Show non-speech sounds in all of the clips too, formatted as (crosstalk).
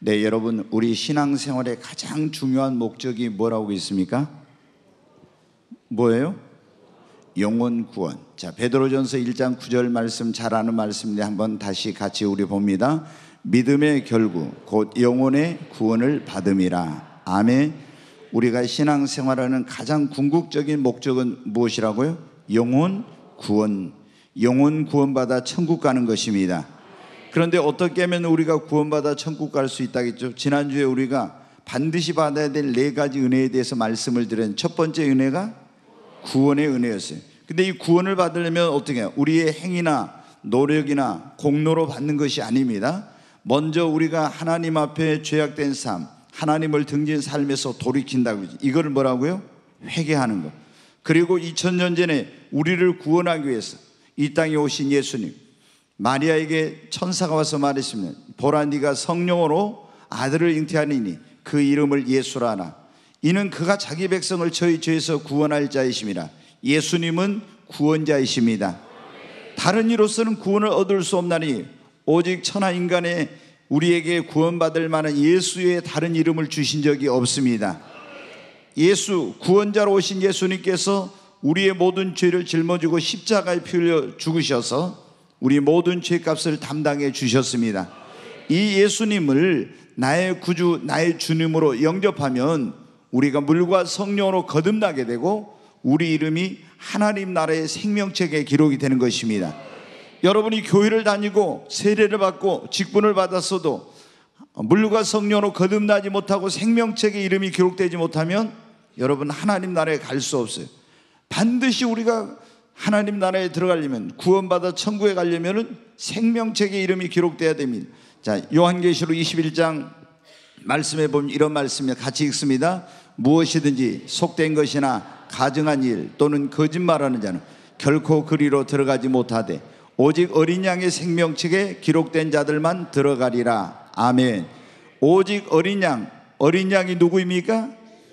네, 여러분, 우리 신앙생활의 가장 중요한 목적이 뭐라고 있습니까? 뭐예요? 영혼 구원. 자, 베드로전서 1장 9절 말씀 잘 아는 말씀인데 한번 다시 같이 우리 봅니다. 믿음의 결국 곧 영혼의 구원을 받음이라. 아멘. 우리가 신앙생활하는 가장 궁극적인 목적은 무엇이라고요? 영혼 구원. 영혼 구원받아 천국 가는 것입니다. 그런데 어떻게 하면 우리가 구원받아 천국 갈 수 있다겠죠? 지난주에 우리가 반드시 받아야 될 네 가지 은혜에 대해서 말씀을 드린 첫 번째 은혜가 구원의 은혜였어요. 근데 이 구원을 받으려면 어떻게 해요? 우리의 행위나 노력이나 공로로 받는 것이 아닙니다. 먼저 우리가 하나님 앞에 죄악된 삶, 하나님을 등진 삶에서 돌이킨다고 이거를 뭐라고요? 회개하는 것. 그리고 2000년 전에 우리를 구원하기 위해서 이 땅에 오신 예수님 마리아에게 천사가 와서 말했습니다. 보라 네가 성령으로 아들을 잉태하니니 그 이름을 예수라 하나. 이는 그가 자기 백성을 저희 죄에서 구원할 자이심이라. 예수님은 구원자이십니다. 다른 이로서는 구원을 얻을 수 없나니 오직 천하 인간의 우리에게 구원받을 만한 예수의 다른 이름을 주신 적이 없습니다. 예수 구원자로 오신 예수님께서 우리의 모든 죄를 짊어지고 십자가에 피 흘려 죽으셔서 우리 모든 죄값을 담당해 주셨습니다. 이 예수님을 나의 구주, 나의 주님으로 영접하면 우리가 물과 성령으로 거듭나게 되고 우리 이름이 하나님 나라의 생명책에 기록이 되는 것입니다. 여러분이 교회를 다니고 세례를 받고 직분을 받았어도 물과 성령으로 거듭나지 못하고 생명책에 이름이 기록되지 못하면 여러분 하나님 나라에 갈 수 없어요. 반드시 우리가 하나님 나라에 들어가려면 구원받아 천국에 가려면은 생명책에 이름이 기록돼야 됩니다. 자, 요한계시록 21장 말씀해 보면 이런 말씀을 같이 읽습니다. 무엇이든지 속된 것이나 가증한 일 또는 거짓말하는 자는 결코 그리로 들어가지 못하되 오직 어린 양의 생명책에 기록된 자들만 들어가리라. 아멘. 오직 어린 양, 어린 양이 누구입니까?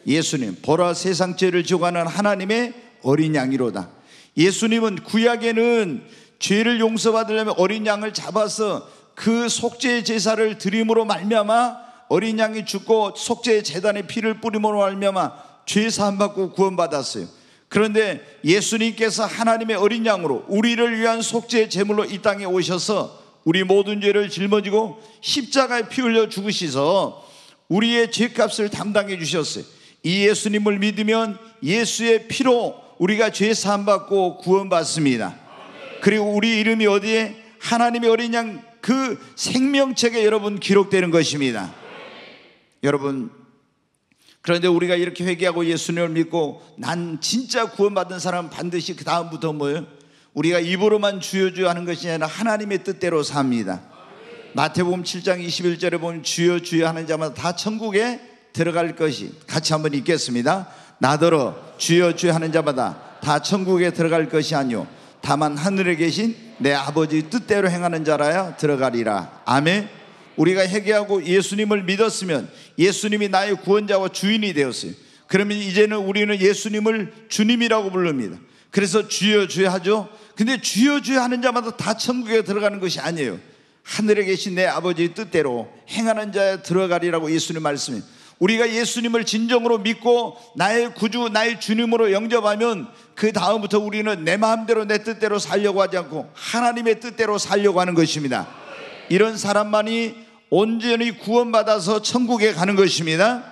예수님. 보라 세상 죄를 주관하는 하나님의 어린 양이로다. 예수님은 구약에는 죄를 용서받으려면 어린 양을 잡아서 그 속죄 제사를 드림으로 말미암아 어린 양이 죽고 속죄 제단에 피를 뿌림으로 말미암아 죄 사함 받고 구원받았어요. 그런데 예수님께서 하나님의 어린 양으로 우리를 위한 속죄 제물로 이 땅에 오셔서 우리 모든 죄를 짊어지고 십자가에 피 흘려 죽으시서 우리의 죄값을 담당해 주셨어요. 이 예수님을 믿으면 예수의 피로 우리가 죄 사함 받고 구원 받습니다. 그리고 우리 이름이 어디에 하나님의 어린 양 그 생명책에 여러분 기록되는 것입니다. 여러분 그런데 우리가 이렇게 회개하고 예수님을 믿고 난 진짜 구원받은 사람은 반드시 그 다음부터 뭐예요? 우리가 입으로만 주여 주여 하는 것이 아니라 하나님의 뜻대로 삽니다. 마태복음 7장 21절에 보면 주여 주여 하는 자마다 다 천국에 들어갈 것이 같이 한번 읽겠습니다. 나더러 주여 주여 하는 자마다 다 천국에 들어갈 것이 아니요 다만 하늘에 계신 내 아버지 뜻대로 행하는 자라야 들어가리라. 아멘. 우리가 회개하고 예수님을 믿었으면 예수님이 나의 구원자와 주인이 되었어요. 그러면 이제는 우리는 예수님을 주님이라고 부릅니다. 그래서 주여 주여 하죠. 근데 주여 주여 하는 자마다 다 천국에 들어가는 것이 아니에요. 하늘에 계신 내 아버지 뜻대로 행하는 자에 들어가리라고 예수님 말씀해. 우리가 예수님을 진정으로 믿고 나의 구주, 나의 주님으로 영접하면 그 다음부터 우리는 내 마음대로 내 뜻대로 살려고 하지 않고 하나님의 뜻대로 살려고 하는 것입니다. 이런 사람만이 온전히 구원받아서 천국에 가는 것입니다.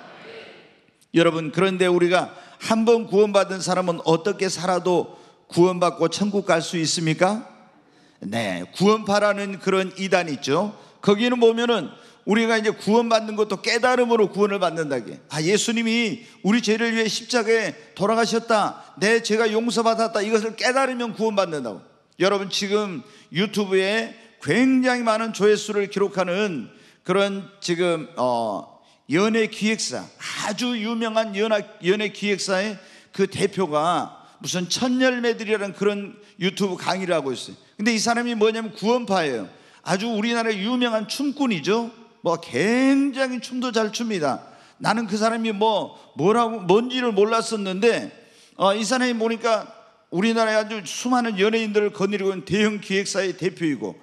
여러분, 그런데 우리가 한 번 구원받은 사람은 어떻게 살아도 구원받고 천국 갈 수 있습니까? 네, 구원파라는 그런 이단 있죠. 거기는 보면은 우리가 이제 구원받는 것도 깨달음으로 구원을 받는다게. 아, 예수님이 우리 죄를 위해 십자가에 돌아가셨다. 내 죄가 용서받았다. 이것을 깨달으면 구원받는다고. 여러분, 지금 유튜브에 굉장히 많은 조회수를 기록하는 그런 지금 어 연예 기획사 아주 유명한 연예, 연예 기획사의 그 대표가 무슨 천열매들이라는 그런 유튜브 강의를 하고 있어요. 근데 이 사람이 뭐냐면 구원파예요. 아주 우리나라의 유명한 춤꾼이죠. 뭐 굉장히 춤도 잘 춥니다. 나는 그 사람이 뭐 뭐라고 뭔지를 몰랐었는데 어, 이 사람이 보니까 우리나라에 아주 수많은 연예인들을 거느리고 있는 대형 기획사의 대표이고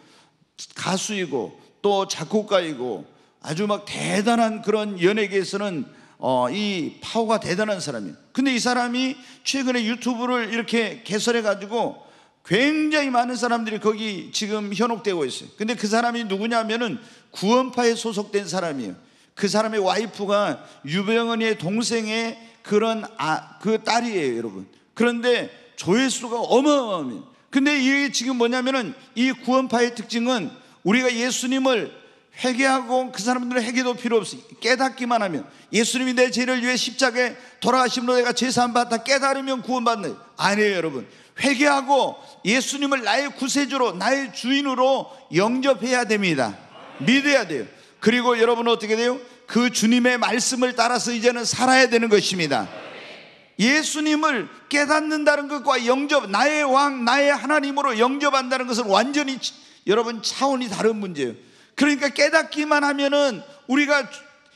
가수이고 또 작곡가이고 아주 막 대단한 그런 연예계에서는 어, 이 파워가 대단한 사람이에요. 근데 이 사람이 최근에 유튜브를 이렇게 개설해 가지고 굉장히 많은 사람들이 거기 지금 현혹되고 있어요. 근데 그 사람이 누구냐면은 구원파에 소속된 사람이에요. 그 사람의 와이프가 유병헌의 동생의 그런 아, 그 딸이에요, 여러분. 그런데 조회수가 어마어마해요. 근데 이게 지금 뭐냐면은 이 구원파의 특징은 우리가 예수님을 회개하고 그 사람들은 회개도 필요 없어. 깨닫기만 하면 예수님이 내 죄를 위해 십자가에 돌아가심으로 내가 죄사함 받다 깨달으면 구원받는 아니에요, 여러분. 회개하고 예수님을 나의 구세주로 나의 주인으로 영접해야 됩니다. 믿어야 돼요. 그리고 여러분은 어떻게 돼요? 그 주님의 말씀을 따라서 이제는 살아야 되는 것입니다. 예수님을 깨닫는다는 것과 영접, 나의 왕, 나의 하나님으로 영접한다는 것은 완전히 여러분 차원이 다른 문제예요. 그러니까 깨닫기만 하면은 우리가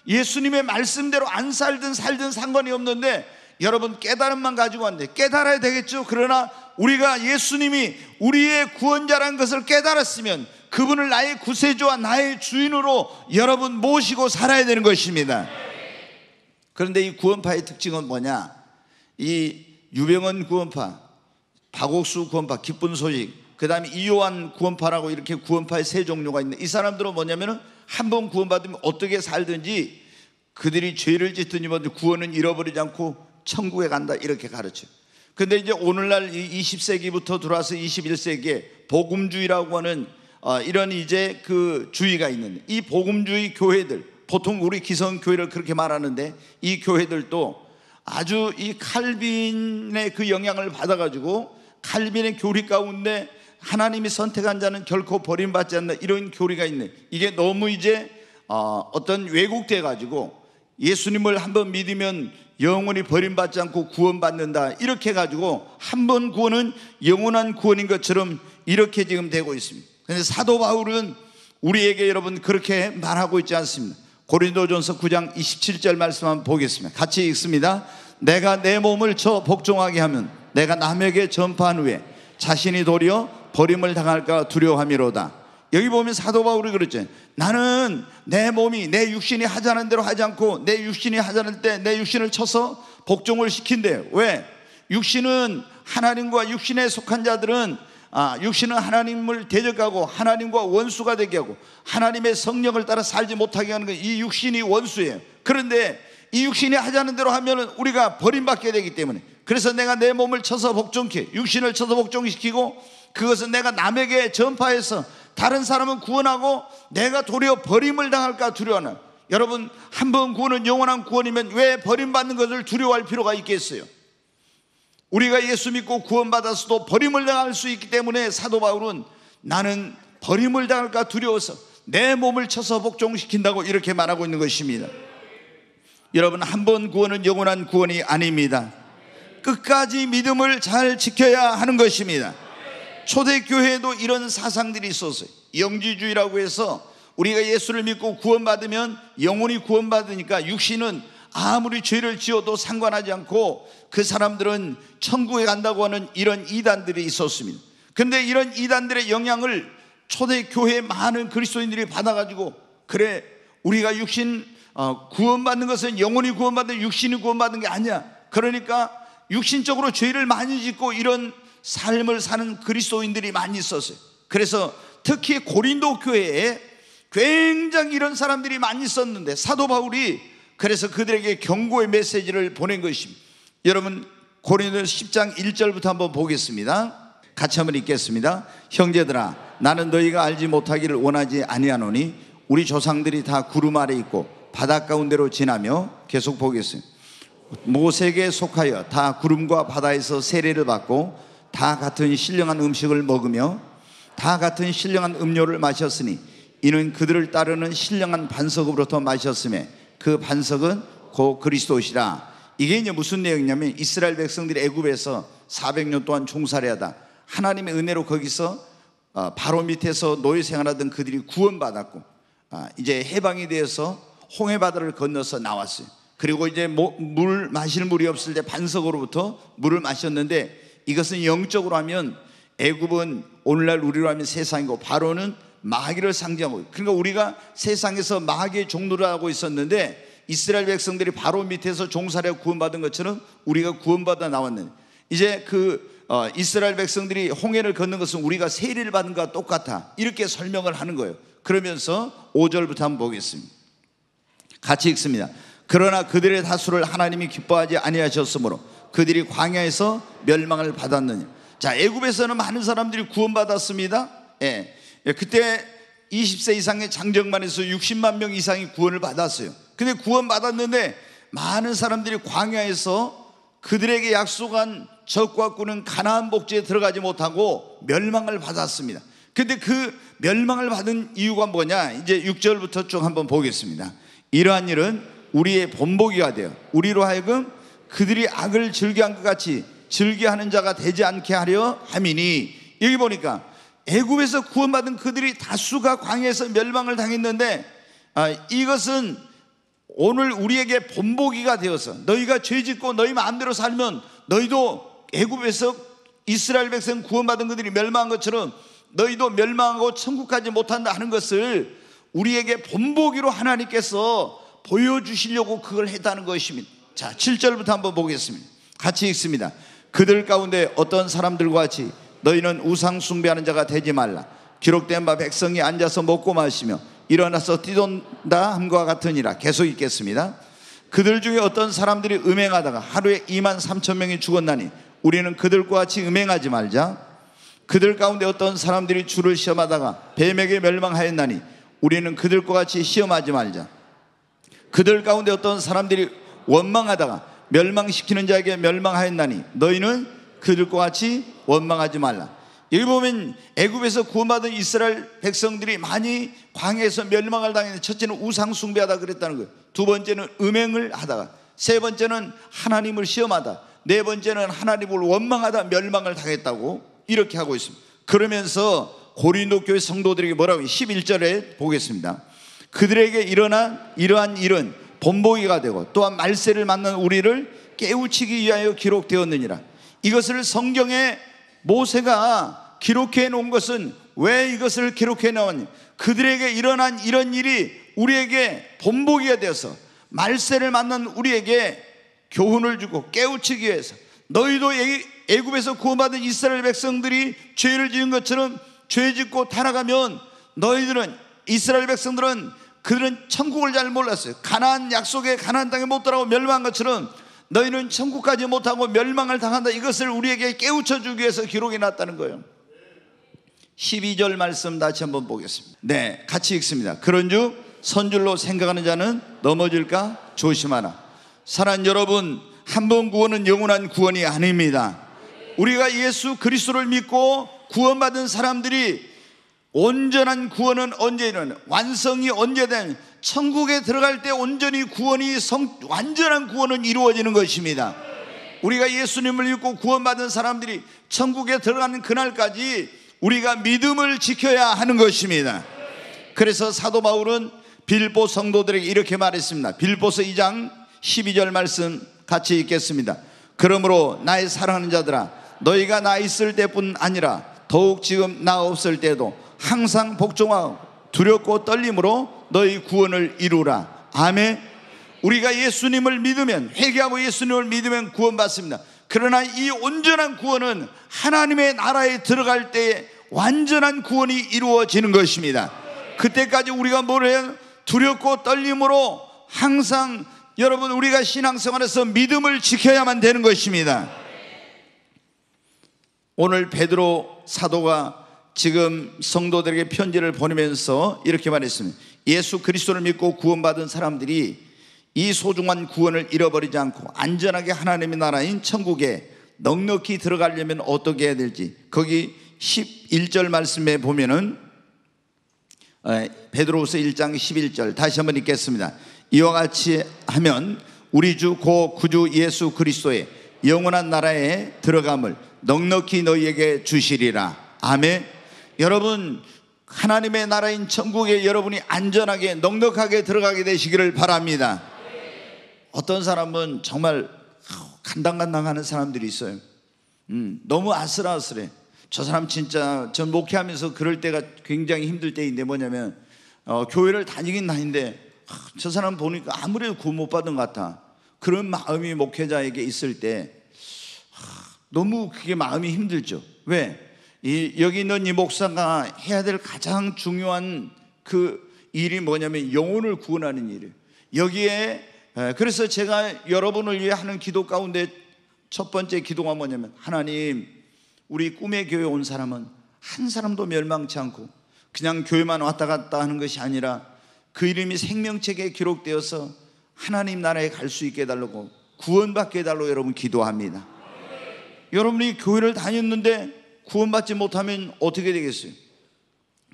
예수님의 말씀대로 안 살든 살든 상관이 없는데 여러분 깨달음만 가지고 왔는데 깨달아야 되겠죠. 그러나 우리가 예수님이 우리의 구원자라는 것을 깨달았으면 그분을 나의 구세주와 나의 주인으로 여러분 모시고 살아야 되는 것입니다. 그런데 이 구원파의 특징은 뭐냐? 이 유병헌 구원파, 박옥수 구원파, 기쁜 소식, 그 다음에 이요한 구원파라고 이렇게 구원파의 세 종류가 있는데 이 사람들은 뭐냐면은 한 번 구원받으면 어떻게 살든지 그들이 죄를 짓든지 먼저 구원은 잃어버리지 않고 천국에 간다 이렇게 가르쳐요. 근데 이제 오늘날 20세기부터 들어와서 21세기에 복음주의라고 하는 어, 이런 이제 그 주의가 있는데 이 복음주의 교회들 보통 우리 기성 교회를 그렇게 말하는데 이 교회들도 아주 이 칼빈의 그 영향을 받아가지고 칼빈의 교리 가운데 하나님이 선택한 자는 결코 버림받지 않는 이런 교리가 있네. 이게 너무 이제 어, 어떤 왜곡돼 가지고 예수님을 한번 믿으면 영원히 버림받지 않고 구원받는다 이렇게 가지고 한 번 구원은 영원한 구원인 것처럼 이렇게 지금 되고 있습니다. 근데 사도 바울은 우리에게 여러분 그렇게 말하고 있지 않습니다. 고린도전서 9장 27절 말씀 한번 보겠습니다. 같이 읽습니다. 내가 내 몸을 저 복종하게 하면 내가 남에게 전파한 후에 자신이 도리어 버림을 당할까 두려워함이로다. 여기 보면 사도 바울이 그랬죠. 나는 내 몸이 내 육신이 하자는 대로 하지 않고 내 육신이 하자는 때 내 육신을 쳐서 복종을 시킨대. 왜? 육신은 하나님과 육신에 속한 자들은 아, 육신은 하나님을 대적하고 하나님과 원수가 되게 하고 하나님의 성령을 따라 살지 못하게 하는 것이 육신이 원수예요. 그런데 이 육신이 하자는 대로 하면은 우리가 버림받게 되기 때문에 그래서 내가 내 몸을 쳐서 복종케 육신을 쳐서 복종시키고 그것은 내가 남에게 전파해서 다른 사람은 구원하고 내가 도리어 버림을 당할까 두려워하는 여러분 한 번 구원은 영원한 구원이면 왜 버림받는 것을 두려워할 필요가 있겠어요? 우리가 예수 믿고 구원받았어도 버림을 당할 수 있기 때문에 사도 바울은 나는 버림을 당할까 두려워서 내 몸을 쳐서 복종시킨다고 이렇게 말하고 있는 것입니다. 여러분 한 번 구원은 영원한 구원이 아닙니다. 끝까지 믿음을 잘 지켜야 하는 것입니다. 초대교회에도 이런 사상들이 있었어요. 영지주의라고 해서 우리가 예수를 믿고 구원받으면 영혼이 구원받으니까 육신은 아무리 죄를 지어도 상관하지 않고 그 사람들은 천국에 간다고 하는 이런 이단들이 있었습니다. 근데 이런 이단들의 영향을 초대교회의 많은 그리스도인들이 받아가지고 그래 우리가 육신 어, 구원받는 것은 영혼이 구원받는 육신이 구원받는 게 아니야. 그러니까 육신적으로 죄를 많이 짓고 이런 삶을 사는 그리스도인들이 많이 있었어요. 그래서 특히 고린도 교회에 굉장히 이런 사람들이 많이 있었는데 사도 바울이 그래서 그들에게 경고의 메시지를 보낸 것입니다. 여러분 고린도 10장 1절부터 한번 보겠습니다. 같이 한번 읽겠습니다. 형제들아 나는 너희가 알지 못하기를 원하지 아니하노니 우리 조상들이 다 구름 아래 있고 바다 가운데로 지나며 계속 보겠습니다. 모세에게 속하여 다 구름과 바다에서 세례를 받고 다 같은 신령한 음식을 먹으며 다 같은 신령한 음료를 마셨으니 이는 그들을 따르는 신령한 반석으로부터 마셨음에 그 반석은 고 그리스도시라. 이게 이제 무슨 내용이냐면 이스라엘 백성들이 애굽에서 400년 동안 종살이 하다 하나님의 은혜로 거기서 어, 바로 밑에서 노예 생활하던 그들이 구원받았고 아, 이제 해방이 되어서 홍해 바다를 건너서 나왔어요. 그리고 이제 물 마실 물이 없을 때 반석으로부터 물을 마셨는데 이것은 영적으로 하면 애굽은 오늘날 우리로 하면 세상이고 바로는 마귀를 상징하고 그러니까 우리가 세상에서 마귀의 종로를 하고 있었는데 이스라엘 백성들이 바로 밑에서 종살에 구원받은 것처럼 우리가 구원받아 나왔는 이제 그 어, 이스라엘 백성들이 홍해를 걷는 것은 우리가 세례를 받은 것과 똑같아 이렇게 설명을 하는 거예요. 그러면서 5절부터 한번 보겠습니다. 같이 읽습니다. 그러나 그들의 다수를 하나님이 기뻐하지 아니하셨으므로 그들이 광야에서 멸망을 받았느냐. 자, 애굽에서는 많은 사람들이 구원받았습니다. 예. 예, 그때 20세 이상의 장정만에서 60만 명 이상이 구원을 받았어요. 근데 구원받았는데 많은 사람들이 광야에서 그들에게 약속한 적과 꾸는 가나안 복지에 들어가지 못하고 멸망을 받았습니다. 근데 그 멸망을 받은 이유가 뭐냐? 이제 6절부터 쭉 한번 보겠습니다. 이러한 일은 우리의 본보기가 되어 우리로 하여금 그들이 악을 즐겨한 것 같이 즐겨하는 자가 되지 않게 하려 함이니 여기 보니까 애굽에서 구원받은 그들이 다수가 광야에서 멸망을 당했는데 아, 이것은 오늘 우리에게 본보기가 되어서 너희가 죄짓고 너희 마음대로 살면 너희도 애굽에서 이스라엘 백성 구원받은 그들이 멸망한 것처럼 너희도 멸망하고 천국 가지 못한다 하는 것을 우리에게 본보기로 하나님께서 보여주시려고 그걸 했다는 것입니다. 자, 7절부터 한번 보겠습니다. 같이 읽습니다. 그들 가운데 어떤 사람들과 같이 너희는 우상 숭배하는 자가 되지 말라. 기록된 바 백성이 앉아서 먹고 마시며 일어나서 뛰돈다 함과 같으니라. 계속 읽겠습니다. 그들 중에 어떤 사람들이 음행하다가 하루에 2만 3천 명이 죽었나니 우리는 그들과 같이 음행하지 말자. 그들 가운데 어떤 사람들이 주를 시험하다가 뱀에게 멸망하였나니 우리는 그들과 같이 시험하지 말자. 그들 가운데 어떤 사람들이 원망하다가 멸망시키는 자에게 멸망하였나니 너희는 그들과 같이 원망하지 말라. 여기 보면 애굽에서 구원받은 이스라엘 백성들이 많이 광해에서 멸망을 당했는데 첫째는 우상 숭배하다 그랬다는 거예요. 두 번째는 음행을 하다가 세 번째는 하나님을 시험하다. 네 번째는 하나님을 원망하다 멸망을 당했다고 이렇게 하고 있습니다. 그러면서 고린도 교회 성도들에게 뭐라고 11절에 보겠습니다. 그들에게 일어난 이러한 일은 본보기가 되고 또한 말세를 맞는 우리를 깨우치기 위하여 기록되었느니라. 이것을 성경에 모세가 기록해 놓은 것은 왜 이것을 기록해 놓았니? 그들에게 일어난 이런 일이 우리에게 본보기가 되어서 말세를 맞는 우리에게 교훈을 주고 깨우치기 위해서 너희도 애굽에서 구원받은 이스라엘 백성들이 죄를 지은 것처럼 죄 짓고 타나가면 너희들은 이스라엘 백성들은 그들은 천국을 잘 몰랐어요. 가나안 약속의 가나안 땅에 못 들어가고 멸망한 것처럼 너희는 천국까지 못하고 멸망을 당한다. 이것을 우리에게 깨우쳐 주기 위해서 기록이 났다는 거예요. 12절 말씀 다시 한번 보겠습니다. 네, 같이 읽습니다. 그런 즉 선줄로 생각하는 자는 넘어질까 조심하라. 사랑 여러분, 한 번 구원은 영원한 구원이 아닙니다. 우리가 예수 그리스도를 믿고 구원받은 사람들이 온전한 구원은 언제 일어나? 완성이 언제 된? 천국에 들어갈 때 온전히 구원이 성, 완전한 구원은 이루어지는 것입니다. 우리가 예수님을 믿고 구원받은 사람들이 천국에 들어가는 그날까지 우리가 믿음을 지켜야 하는 것입니다. 그래서 사도 바울은 빌보 성도들에게 이렇게 말했습니다. 빌보서 2장 12절 말씀 같이 읽겠습니다. 그러므로 나의 사랑하는 자들아 너희가 나 있을 때뿐 아니라 더욱 지금 나 없을 때도 항상 복종하고 두렵고 떨림으로 너희 구원을 이루라. 아멘. 우리가 예수님을 믿으면 회개하고 예수님을 믿으면 구원받습니다. 그러나 이 온전한 구원은 하나님의 나라에 들어갈 때 완전한 구원이 이루어지는 것입니다. 그때까지 우리가 뭘 해야 두렵고 떨림으로 항상 여러분 우리가 신앙생활에서 믿음을 지켜야만 되는 것입니다. 오늘 베드로 사도가 지금 성도들에게 편지를 보내면서 이렇게 말했습니다. 예수 그리스도를 믿고 구원받은 사람들이 이 소중한 구원을 잃어버리지 않고 안전하게 하나님의 나라인 천국에 넉넉히 들어가려면 어떻게 해야 될지 거기 11절 말씀에 보면은 베드로후서 1장 11절 다시 한번 읽겠습니다. 이와 같이 하면 우리 주 고 구주 예수 그리스도의 영원한 나라에 들어감을 넉넉히 너희에게 주시리라. 아멘. 여러분 하나님의 나라인 천국에 여러분이 안전하게 넉넉하게 들어가게 되시기를 바랍니다. 어떤 사람은 정말 간당간당하는 사람들이 있어요. 음, 너무 아슬아슬해. 저 사람 진짜 전 목회하면서 그럴 때가 굉장히 힘들 때인데 뭐냐면 어, 교회를 다니긴 다닌데 아, 저 사람 보니까 아무래도 구원 못 받은 것 같아. 그런 마음이 목회자에게 있을 때 아, 너무 그게 마음이 힘들죠. 왜? 이, 여기 있는 이 목사가 해야 될 가장 중요한 그 일이 뭐냐면 영혼을 구원하는 일이에요. 여기에 그래서 제가 여러분을 위해 하는 기도 가운데 첫 번째 기도가 뭐냐면 하나님 우리 꿈의 교회 온 사람은 한 사람도 멸망치 않고 그냥 교회만 왔다 갔다 하는 것이 아니라 그 이름이 생명책에 기록되어서 하나님 나라에 갈 수 있게 해달라고 구원받게 해달라고 여러분 기도합니다. 여러분이 교회를 다녔는데 구원받지 못하면 어떻게 되겠어요?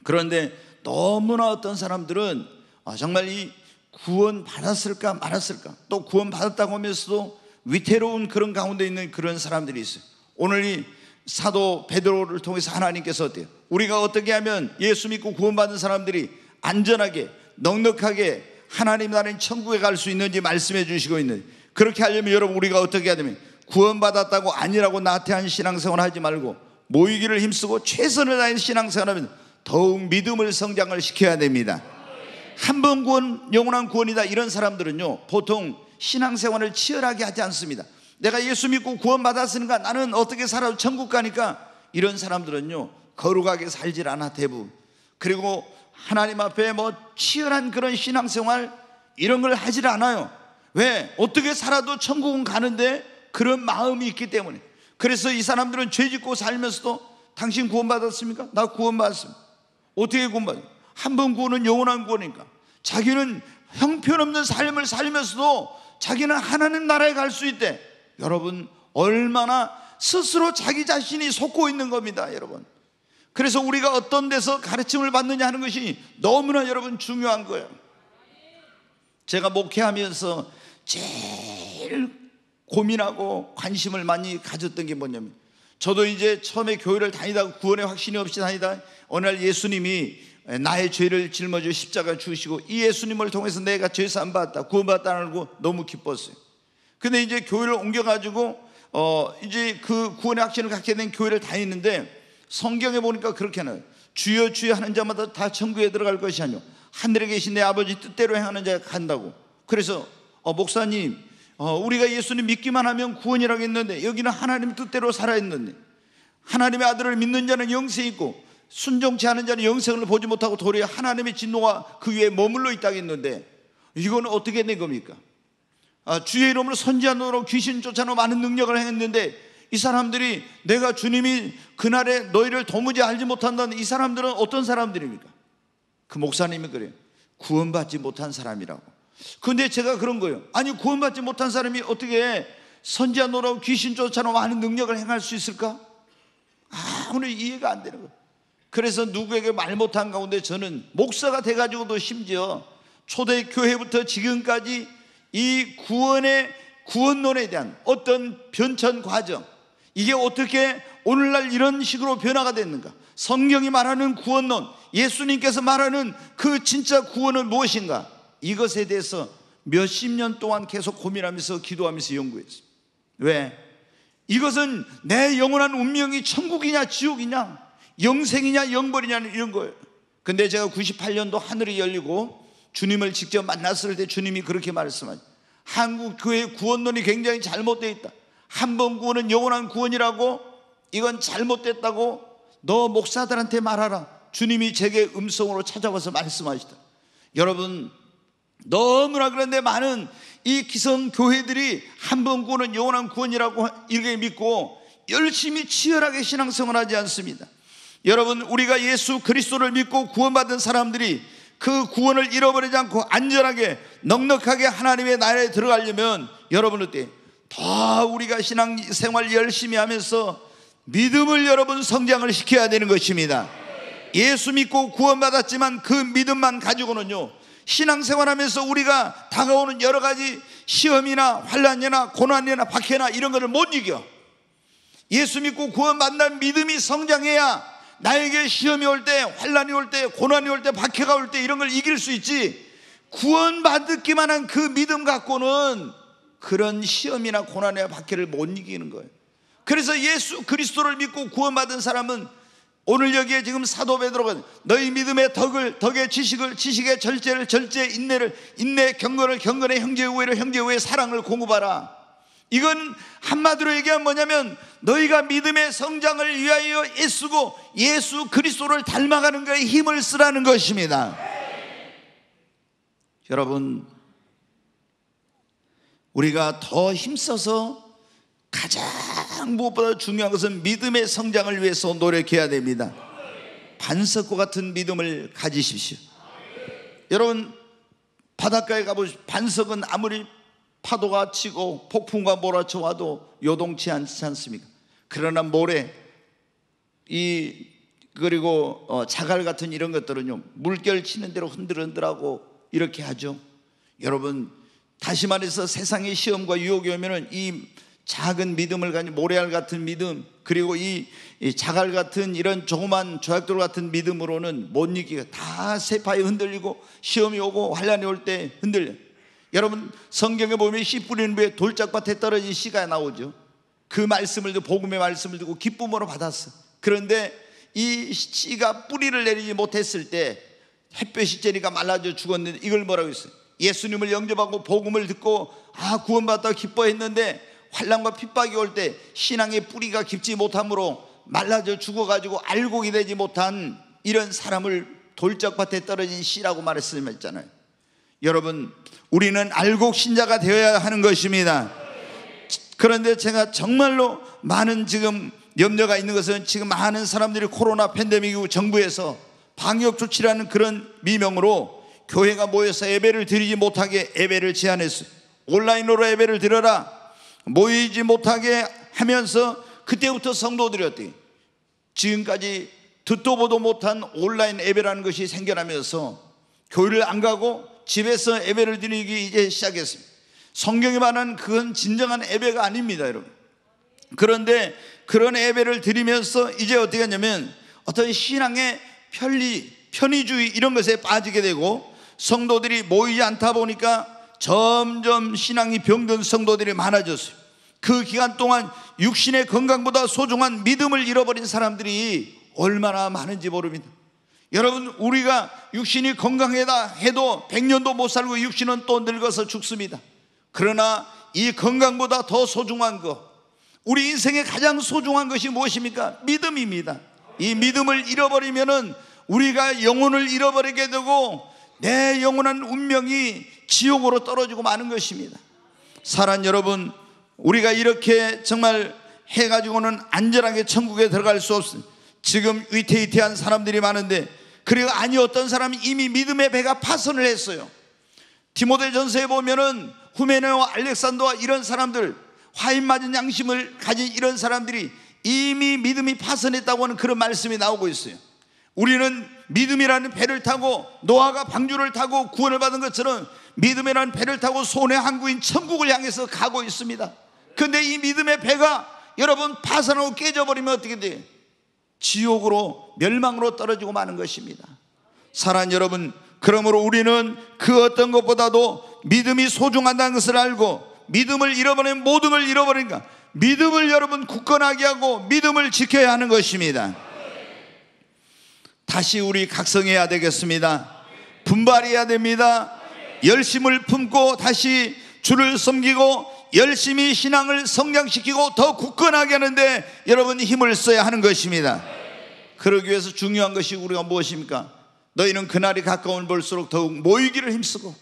그런데 너무나 어떤 사람들은 아, 정말 이 구원 받았을까 말았을까 또 구원 받았다고 하면서도 위태로운 그런 가운데 있는 그런 사람들이 있어요. 오늘 이 사도 베드로를 통해서 하나님께서 어때요? 우리가 어떻게 하면 예수 믿고 구원받은 사람들이 안전하게 넉넉하게 하나님 나라인 천국에 갈 수 있는지 말씀해 주시고 있는 그렇게 하려면 여러분 우리가 어떻게 해야 되면 구원받았다고 아니라고 나태한 신앙생활 하지 말고 모이기를 힘쓰고 최선을 다해 신앙생활하면 더욱 믿음을 성장을 시켜야 됩니다. 한 번 구원, 영원한 구원이다 이런 사람들은요 보통 신앙생활을 치열하게 하지 않습니다. 내가 예수 믿고 구원 받았으니까 나는 어떻게 살아도 천국 가니까 이런 사람들은요 거룩하게 살질 않아 대부분. 그리고 하나님 앞에 뭐 치열한 그런 신앙생활 이런 걸 하질 않아요. 왜? 어떻게 살아도 천국은 가는데 그런 마음이 있기 때문에. 그래서 이 사람들은 죄 짓고 살면서도 당신 구원받았습니까? 나 구원받았습니다. 어떻게 구원받아요? 한번 구원은 영원한 구원이니까. 자기는 형편없는 삶을 살면서도 자기는 하나님 나라에 갈 수 있대. 여러분, 얼마나 스스로 자기 자신이 속고 있는 겁니다, 여러분. 그래서 우리가 어떤 데서 가르침을 받느냐 하는 것이 너무나 여러분 중요한 거예요. 제가 목회하면서 제일 고민하고 관심을 많이 가졌던 게 뭐냐면 저도 이제 처음에 교회를 다니다가 구원의 확신이 없이 다니다 어느 날 예수님이 나의 죄를 짊어져 십자가 주시고 이 예수님을 통해서 내가 죄산 받았다 구원받았다는 알고 너무 기뻤어요. 근데 이제 교회를 옮겨가지고 어 이제 그 구원의 확신을 갖게 된 교회를 다니는데 성경에 보니까 그렇게 하는 주여 주여 하는 자마다 다 천국에 들어갈 것이 아니요 하늘에 계신 내 아버지 뜻대로 행하는 자가 간다고. 그래서 어, 목사님 어, 우리가 예수님 믿기만 하면 구원이라고 했는데 여기는 하나님 뜻대로 살아있는데 하나님의 아들을 믿는 자는 영생이 있고 순종치 않은 자는 영생을 보지 못하고 도리어 하나님의 진노가 그 위에 머물러 있다고 했는데 이건 어떻게 된 겁니까? 아, 주의 이름으로 선지자노로 귀신 쫓아놓 많은 능력을 행했는데 이 사람들이 내가 주님이 그날에 너희를 도무지 알지 못한다는 이 사람들은 어떤 사람들입니까? 그 목사님이 그래요. 구원받지 못한 사람이라고. 근데 제가 그런 거예요. 아니, 구원받지 못한 사람이 어떻게 선지자 노라고 귀신 쫓아놓 많은 능력을 행할 수 있을까? 아무리 이해가 안 되는 거예요. 그래서 누구에게 말 못한 가운데 저는 목사가 돼가지고도 심지어 초대교회부터 지금까지 이 구원의 구원론에 대한 어떤 변천 과정, 이게 어떻게 오늘날 이런 식으로 변화가 됐는가? 성경이 말하는 구원론, 예수님께서 말하는 그 진짜 구원은 무엇인가? 이것에 대해서 몇십 년 동안 계속 고민하면서 기도하면서 연구했습니다. 왜? 이것은 내 영원한 운명이 천국이냐 지옥이냐 영생이냐 영벌이냐 이런 거예요. 근데 제가 98년도 하늘이 열리고 주님을 직접 만났을 때 주님이 그렇게 말씀하죠. 한국 교회 구원론이 굉장히 잘못되어 있다. 한 번 구원은 영원한 구원이라고 이건 잘못됐다고 너 목사들한테 말하라. 주님이 제게 음성으로 찾아와서 말씀하시다. 여러분 너무나 그런데 많은 이 기성 교회들이 한 번 구원은 영원한 구원이라고 이렇게 믿고 열심히 치열하게 신앙생활 하지 않습니다. 여러분 우리가 예수 그리스도를 믿고 구원받은 사람들이 그 구원을 잃어버리지 않고 안전하게 넉넉하게 하나님의 나라에 들어가려면 여러분 어때? 더 우리가 신앙생활 열심히 하면서 믿음을 여러분 성장을 시켜야 되는 것입니다. 예수 믿고 구원받았지만 그 믿음만 가지고는요. 신앙생활하면서 우리가 다가오는 여러 가지 시험이나 환란이나 고난이나 박해나 이런 것을 못 이겨. 예수 믿고 구원받는 믿음이 성장해야 나에게 시험이 올 때, 환란이 올 때, 고난이 올 때, 박해가 올 때 이런 걸 이길 수 있지. 구원받기만 한 그 믿음 갖고는 그런 시험이나 고난의 박해를 못 이기는 거예요. 그래서 예수 그리스도를 믿고 구원받은 사람은 오늘 여기에 지금 사도 베드로가 너희 믿음의 덕을 덕의 지식을 지식의 절제를 절제 인내를 인내 경건을 경건의 형제 우애를 형제 우애 사랑을 공급하라. 이건 한마디로 얘기하면 뭐냐면 너희가 믿음의 성장을 위하여 애쓰고 예수 그리스도를 닮아가는 것에 힘을 쓰라는 것입니다. 여러분 우리가 더 힘써서 가장 무엇보다 중요한 것은 믿음의 성장을 위해서 노력해야 됩니다. 반석과 같은 믿음을 가지십시오. 여러분 바닷가에 가보시 반석은 아무리 파도가 치고 폭풍과 몰아쳐 와도 요동치 않지 않습니까? 그러나 모래 이 그리고 어, 자갈 같은 이런 것들은요 물결 치는 대로 흔들흔들하고 이렇게 하죠. 여러분 다시 말해서 세상의 시험과 유혹이 오면은 이 작은 믿음을 가진 모래알 같은 믿음 그리고 이, 이 자갈 같은 이런 조그만 조약돌 같은 믿음으로는 못 이기가 다 세파에 흔들리고 시험이 오고 환란이 올 때 흔들려. 여러분 성경에 보면 씨 뿌리는 배 돌짝밭에 떨어진 씨가 나오죠. 그 말씀을 듣고 복음의 말씀을 듣고 기쁨으로 받았어. 그런데 이 씨가 뿌리를 내리지 못했을 때 햇볕이 쬐니까 말라져 죽었는데 이걸 뭐라고 했어요? 예수님을 영접하고 복음을 듣고 아 구원받다 기뻐했는데 환란과 핍박이 올 때 신앙의 뿌리가 깊지 못함으로 말라져 죽어가지고 알곡이 되지 못한 이런 사람을 돌짝밭에 떨어진 씨라고 말했으면 여러분 우리는 알곡 신자가 되어야 하는 것입니다. 그런데 제가 정말로 많은 지금 염려가 있는 것은 지금 많은 사람들이 코로나 팬데믹 이후 정부에서 방역 조치라는 그런 미명으로 교회가 모여서 예배를 드리지 못하게 예배를 제한했어요. 온라인으로 예배를 드려라. 모이지 못하게 하면서 그때부터 성도들이 어떻게 지금까지 듣도 보도 못한 온라인 예배라는 것이 생겨나면서 교회를 안 가고 집에서 예배를 드리기 이제 시작했습니다. 성경에 말하는 그건 진정한 예배가 아닙니다, 여러분. 그런데 그런 예배를 드리면서 이제 어떻게 하냐면 어떤 신앙의 편리, 편의주의 이런 것에 빠지게 되고 성도들이 모이지 않다 보니까 점점 신앙이 병든 성도들이 많아졌어요. 그 기간 동안 육신의 건강보다 소중한 믿음을 잃어버린 사람들이 얼마나 많은지 모릅니다. 여러분, 우리가 육신이 건강하다 해도 100년도 못 살고 육신은 또 늙어서 죽습니다. 그러나 이 건강보다 더 소중한 것, 우리 인생의 가장 소중한 것이 무엇입니까? 믿음입니다. 이 믿음을 잃어버리면은 우리가 영혼을 잃어버리게 되고 내 영원한 운명이 지옥으로 떨어지고 마는 것입니다. 사랑 여러분, 우리가 이렇게 정말 해가지고는 안전하게 천국에 들어갈 수 없습니다. 지금 위태위태한 사람들이 많은데 그리고 아니 어떤 사람이 이미 믿음의 배가 파선을 했어요. 디모데 전서에 보면은 후메네와 알렉산더와 이런 사람들 화인 맞은 양심을 가진 이런 사람들이 이미 믿음이 파선했다고 하는 그런 말씀이 나오고 있어요. 우리는 믿음이라는 배를 타고 노아가 방주를 타고 구원을 받은 것처럼 믿음이라는 배를 타고 손의 항구인 천국을 향해서 가고 있습니다. 근데 이 믿음의 배가 여러분 파산하고 깨져버리면 어떻게 돼요? 지옥으로 멸망으로 떨어지고 마는 것입니다. 사랑 여러분, 그러므로 우리는 그 어떤 것보다도 믿음이 소중하다는 것을 알고 믿음을 잃어버리면 모든 걸 잃어버리니까 믿음을 여러분 굳건하게 하고 믿음을 지켜야 하는 것입니다. 다시 우리 각성해야 되겠습니다. 분발해야 됩니다. 열심을 품고 다시 주를 섬기고 열심히 신앙을 성장시키고 더 굳건하게 하는데 여러분 힘을 써야 하는 것입니다. 그러기 위해서 중요한 것이 우리가 무엇입니까? 너희는 그날이 가까운 볼수록 더욱 모이기를 힘쓰고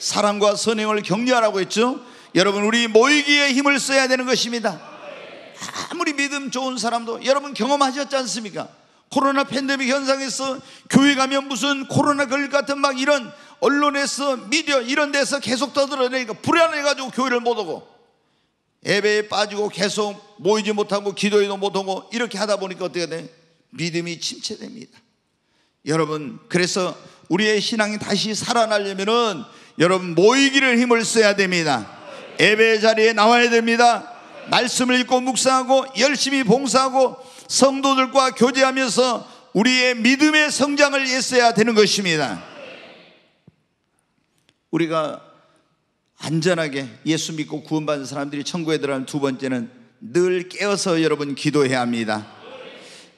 사랑과 선행을 격려하라고 했죠. 여러분 우리 모이기에 힘을 써야 되는 것입니다. 아무리 믿음 좋은 사람도 여러분 경험하셨지 않습니까? 코로나 팬데믹 현상에서 교회 가면 무슨 코로나 걸릴 같은 막 이런 언론에서 미디어 이런 데서 계속 떠들어내니까 불안해가지고 교회를 못 오고 예배에 빠지고 계속 모이지 못하고 기도에도 못하고 이렇게 하다 보니까 어떻게 돼? 믿음이 침체됩니다. 여러분 그래서 우리의 신앙이 다시 살아나려면은 여러분 모이기를 힘을 써야 됩니다. 예배 자리에 나와야 됩니다. 말씀을 읽고 묵상하고 열심히 봉사하고 성도들과 교제하면서 우리의 믿음의 성장을 했어야 되는 것입니다. 우리가 안전하게 예수 믿고 구원받은 사람들이 천국에 들어가는 두 번째는 늘 깨어서 여러분 기도해야 합니다.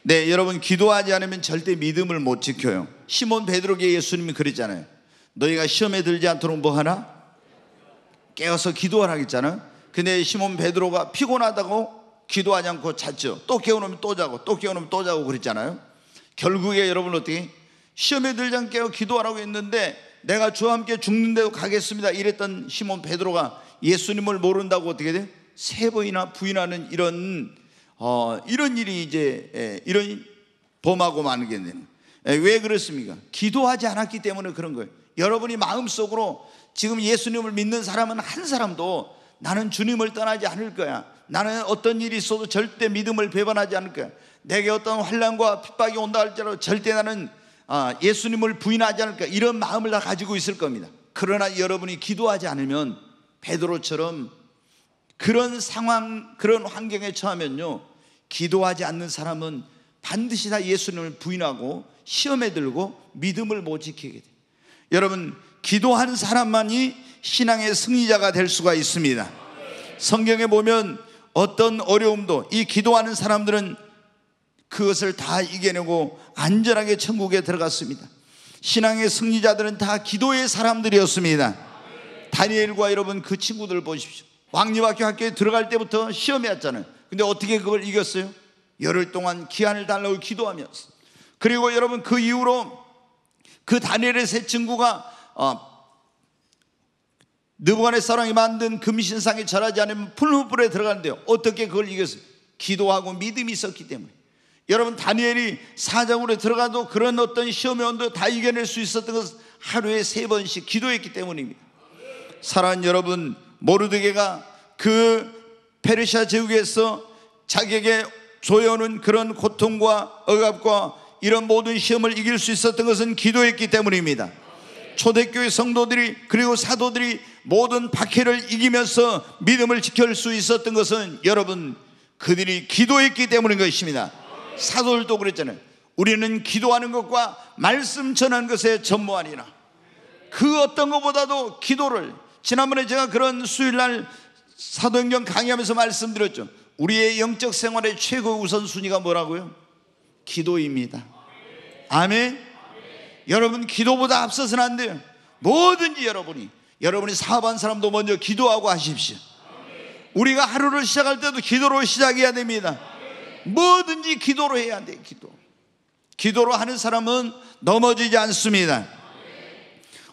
네, 여러분 기도하지 않으면 절대 믿음을 못 지켜요. 시몬 베드로에게 예수님이 그랬잖아요. 너희가 시험에 들지 않도록 뭐 하나? 깨어서 기도하라 했잖아요. 근데 시몬 베드로가 피곤하다고 기도하지 않고 잤죠. 또 깨어놓으면 또 자고 또 깨어놓으면 또 자고 그랬잖아요. 결국에 여러분 어떻게 시험에 들지 않게 기도하라고 했는데 내가 주와 함께 죽는데도 가겠습니다. 이랬던 시몬 베드로가 예수님을 모른다고 어떻게 돼? 세 번이나 부인하는 이런 어, 이런 일이 이제 예, 이런 범하고 마는 게 되는. 예, 왜 그렇습니까? 기도하지 않았기 때문에 그런 거예요. 여러분이 마음속으로 지금 예수님을 믿는 사람은 한 사람도 나는 주님을 떠나지 않을 거야. 나는 어떤 일이 있어도 절대 믿음을 배반하지 않을 거야. 내게 어떤 환란과 핍박이 온다 할지라도 절대 나는 아, 예수님을 부인하지 않을 거야. 이런 마음을 다 가지고 있을 겁니다. 그러나 여러분이 기도하지 않으면 베드로처럼 그런 상황, 그런 환경에 처하면요. 기도하지 않는 사람은 반드시 다 예수님을 부인하고 시험에 들고 믿음을 못 지키게 돼. 여러분, 기도하는 사람만이 신앙의 승리자가 될 수가 있습니다. 성경에 보면 어떤 어려움도 이 기도하는 사람들은 그것을 다 이겨내고 안전하게 천국에 들어갔습니다. 신앙의 승리자들은 다 기도의 사람들이었습니다. 다니엘과 여러분 그 친구들 보십시오. 왕립학교 학교에 들어갈 때부터 시험이 왔잖아요. 근데 어떻게 그걸 이겼어요? 열흘 동안 기한을 달라고 기도하면서. 그리고 여러분 그 이후로 그 다니엘의 세 친구가 어, 느부갓네살왕이 만든 금신상에 절하지 않으면 풀무불에 들어가는데요. 어떻게 그걸 이겼어요? 기도하고 믿음이 있었기 때문에. 여러분 다니엘이 사장으로 들어가도 그런 어떤 시험의 온도 다 이겨낼 수 있었던 것은 하루에 세 번씩 기도했기 때문입니다. 사랑하는 여러분 모르드게가 그 페르시아 제국에서 자기에게 조여오는 그런 고통과 억압과 이런 모든 시험을 이길 수 있었던 것은 기도했기 때문입니다. 초대교회 성도들이 그리고 사도들이 모든 박해를 이기면서 믿음을 지킬 수 있었던 것은 여러분 그들이 기도했기 때문인 것입니다. 사도들도 그랬잖아요. 우리는 기도하는 것과 말씀 전하는 것에 전무하니라. 그 어떤 것보다도 기도를 지난번에 제가 그런 수요일날 사도행전 강의하면서 말씀드렸죠. 우리의 영적 생활의 최고 우선순위가 뭐라고요? 기도입니다. 아멘. 여러분 기도보다 앞서서는 안 돼요. 뭐든지 여러분이 여러분이 사업한 사람도 먼저 기도하고 하십시오. 우리가 하루를 시작할 때도 기도로 시작해야 됩니다. 뭐든지 기도로 해야 돼. 기도. 기도로 하는 사람은 넘어지지 않습니다.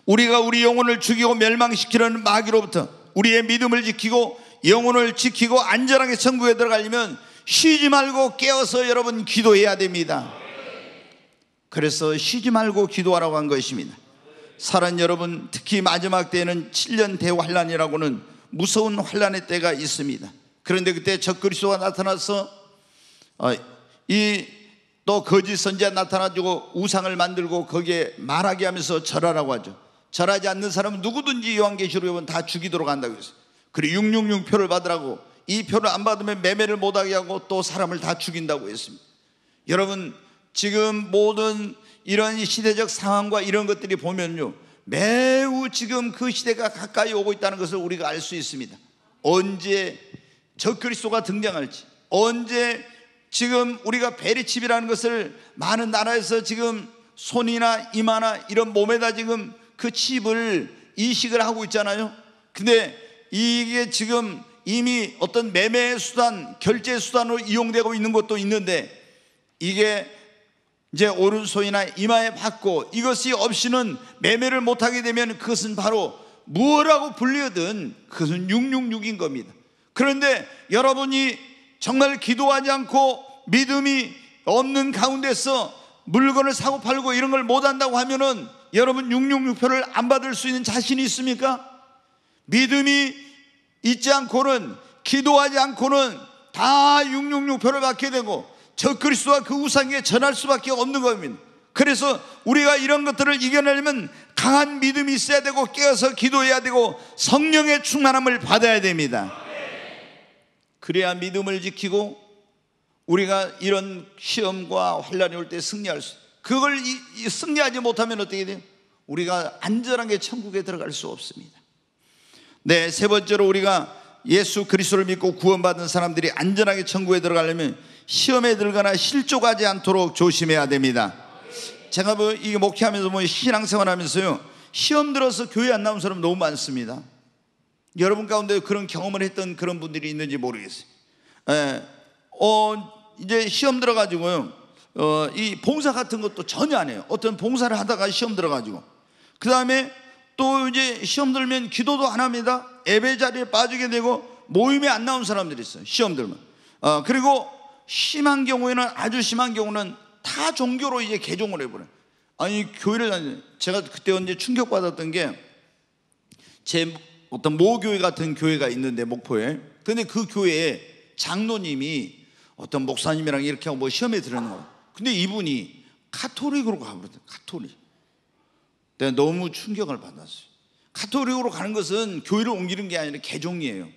우리가 우리 영혼을 죽이고 멸망시키는 마귀로부터 우리의 믿음을 지키고 영혼을 지키고 안전하게 천국에 들어가려면 쉬지 말고 깨어서 여러분 기도해야 됩니다. 그래서 쉬지 말고 기도하라고 한 것입니다. 사랑 여러분, 특히 마지막 때에는 7년 대환란이라고는 무서운 환란의 때가 있습니다. 그런데 그때 적그리스도가 나타나서 어, 이또 거짓 선지자 나타나지고 우상을 만들고 거기에 말하게 하면서 절하라고 하죠. 절하지 않는 사람은 누구든지 요한계시록에 보면 다 죽이도록 한다고 했어요. 그리고 666 표를 받으라고 이 표를 안 받으면 매매를 못하게 하고 또 사람을 다 죽인다고 했습니다. 여러분 지금 모든 이런 시대적 상황과 이런 것들이 보면요 매우 지금 그 시대가 가까이 오고 있다는 것을 우리가 알 수 있습니다. 언제 적그리스도가 등장할지 언제 지금 우리가 베리칩이라는 것을 많은 나라에서 지금 손이나 이마나 이런 몸에다 지금 그 칩을 이식을 하고 있잖아요. 근데 이게 지금 이미 어떤 매매 수단, 결제 수단으로 이용되고 있는 것도 있는데 이게 이제 오른손이나 이마에 받고 이것이 없이는 매매를 못하게 되면 그것은 바로 무엇라고 불리든 그것은 666인 겁니다. 그런데 여러분이 정말 기도하지 않고 믿음이 없는 가운데서 물건을 사고 팔고 이런 걸 못한다고 하면은 여러분 666표를 안 받을 수 있는 자신이 있습니까? 믿음이 있지 않고는 기도하지 않고는 다 666표를 받게 되고 저 그리스도와 그 우상에 전할 수밖에 없는 겁니다. 그래서 우리가 이런 것들을 이겨내려면 강한 믿음이 있어야 되고 깨어서 기도해야 되고 성령의 충만함을 받아야 됩니다. 그래야 믿음을 지키고 우리가 이런 시험과 환란이 올 때 승리할 수 그걸 승리하지 못하면 어떻게 돼요? 우리가 안전하게 천국에 들어갈 수 없습니다. 네, 세 번째로 우리가 예수 그리스도를 믿고 구원받은 사람들이 안전하게 천국에 들어가려면 시험에 들거나 실족하지 않도록 조심해야 됩니다. 제가 뭐 이게 목회하면서 뭐 신앙생활 하면서요. 시험 들어서 교회 안 나온 사람 너무 많습니다. 여러분 가운데 그런 경험을 했던 그런 분들이 있는지 모르겠어요. 예, 어, 이제 시험 들어가지고요. 어, 이 봉사 같은 것도 전혀 안 해요. 어떤 봉사를 하다가 시험 들어가지고. 그 다음에 또 이제 시험 들면 기도도 안 합니다. 예배 자리에 빠지게 되고 모임에 안 나온 사람들이 있어요. 시험 들면. 어, 그리고 심한 경우에는 아주 심한 경우는 타 종교로 이제 개종을 해버려요. 아니, 교회를 다니 제가 그때 언제 충격받았던 게 제 어떤 모교회 같은 교회가 있는데 목포에. 근데 그 교회에 장로님이 어떤 목사님이랑 이렇게 하고 뭐 시험에 들어는 거예요. 근데 이분이 카톨릭으로 가버렸어요. 카톨릭. 내가 너무 충격을 받았어요. 카톨릭으로 가는 것은 교회를 옮기는 게 아니라 개종이에요.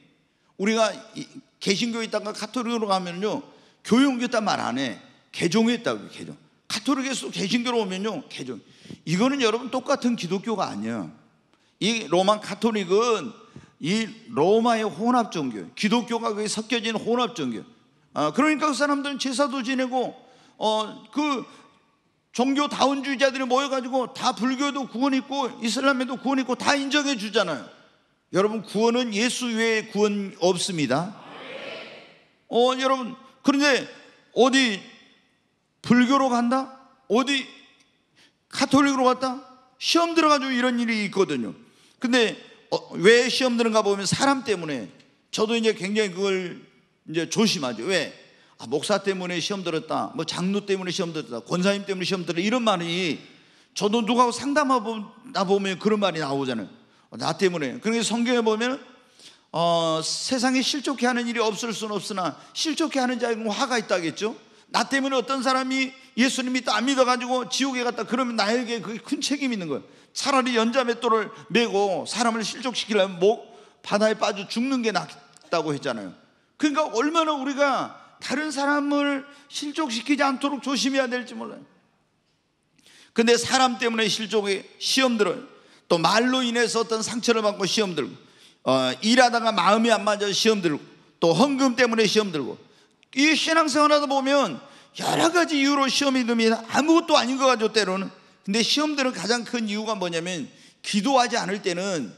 우리가 개신교에 있다가 카톨릭으로 가면요. 교회 옮겼단 말 안 해. 개종했다고 개종. 카톨릭에서 개신교로 오면요. 개종. 이거는 여러분 똑같은 기독교가 아니야. 이 로마 카톨릭은 이 로마의 혼합 종교, 기독교가 거기 섞여진 혼합 종교. 아, 그러니까 그 사람들은 제사도 지내고 어, 그 종교 다운주의자들이 모여가지고 다 불교도 구원 있고 이슬람에도 구원 있고 다 인정해 주잖아요. 여러분 구원은 예수 외에 구원 없습니다. 어, 여러분 그런데 어디 불교로 간다? 어디 카톨릭으로 갔다? 시험 들어가지고 이런 일이 있거든요. 근데 어, 왜 시험 드는가 보면 사람 때문에 저도 이제 굉장히 그걸 이제 조심하죠. 왜? 아, 목사 때문에 시험 들었다. 뭐 장로 때문에 시험 들었다. 권사님 때문에 시험 들었다. 이런 말이 저도 누구하고 상담하다 보면 그런 말이 나오잖아요. 어, 나 때문에. 그러니까 성경에 보면 어, 세상에 실족해 하는 일이 없을 수는 없으나 실족해 하는 자에게 화가 있다겠죠. 나 때문에 어떤 사람이 예수님 믿다 안 믿어가지고 지옥에 갔다 그러면 나에게 그게 큰 책임이 있는 거예요. 차라리 연자맷돌을 메고 사람을 실족시키려면 목 바다에 빠져 죽는 게 낫다고 했잖아요. 그러니까 얼마나 우리가 다른 사람을 실족시키지 않도록 조심해야 될지 몰라요. 근데 사람 때문에 실족에 시험 들어요. 또 말로 인해서 어떤 상처를 받고 시험 들고, 어, 일하다가 마음이 안 맞아 시험 들고, 또 헌금 때문에 시험 들고, 이 신앙생활 하다 보면 여러 가지 이유로 시험이 듭니다. 아무것도 아닌 것 같죠, 때로는. 근데 시험들은 가장 큰 이유가 뭐냐면 기도하지 않을 때는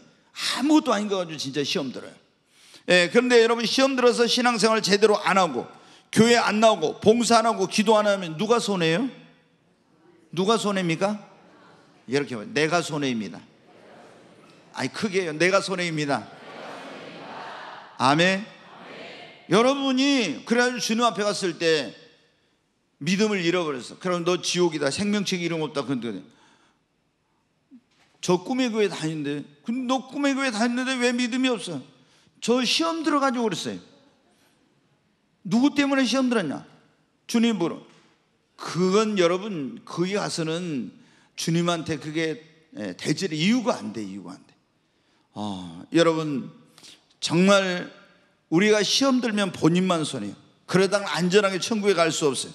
아무것도 아닌 것 같죠, 진짜 시험 들어요. 예, 그런데 여러분 시험 들어서 신앙생활 제대로 안 하고 교회 안 나오고 봉사 안 하고 기도 안 하면 누가 손해요? 누가 손해입니까? 이렇게 말 내가 손해입니다. 아니 크게요. 내가 손해입니다. 아멘. 여러분이 그래가지고 주님 앞에 갔을 때 믿음을 잃어버렸어. 그럼 너 지옥이다. 생명책 이름 없다. 근데 저 꿈의 교회 다니는데, 근데 너 꿈의 교회 다니는데 왜 믿음이 없어? 저 시험 들어가지고 그랬어요. 누구 때문에 시험 들었냐? 주님 보러. 그건 여러분 거기 가서는 주님한테 그게 대질 이유가 안 돼, 이유가 안 돼. 어, 여러분 정말 우리가 시험 들면 본인만 손해요. 그러다가 안전하게 천국에 갈 수 없어요.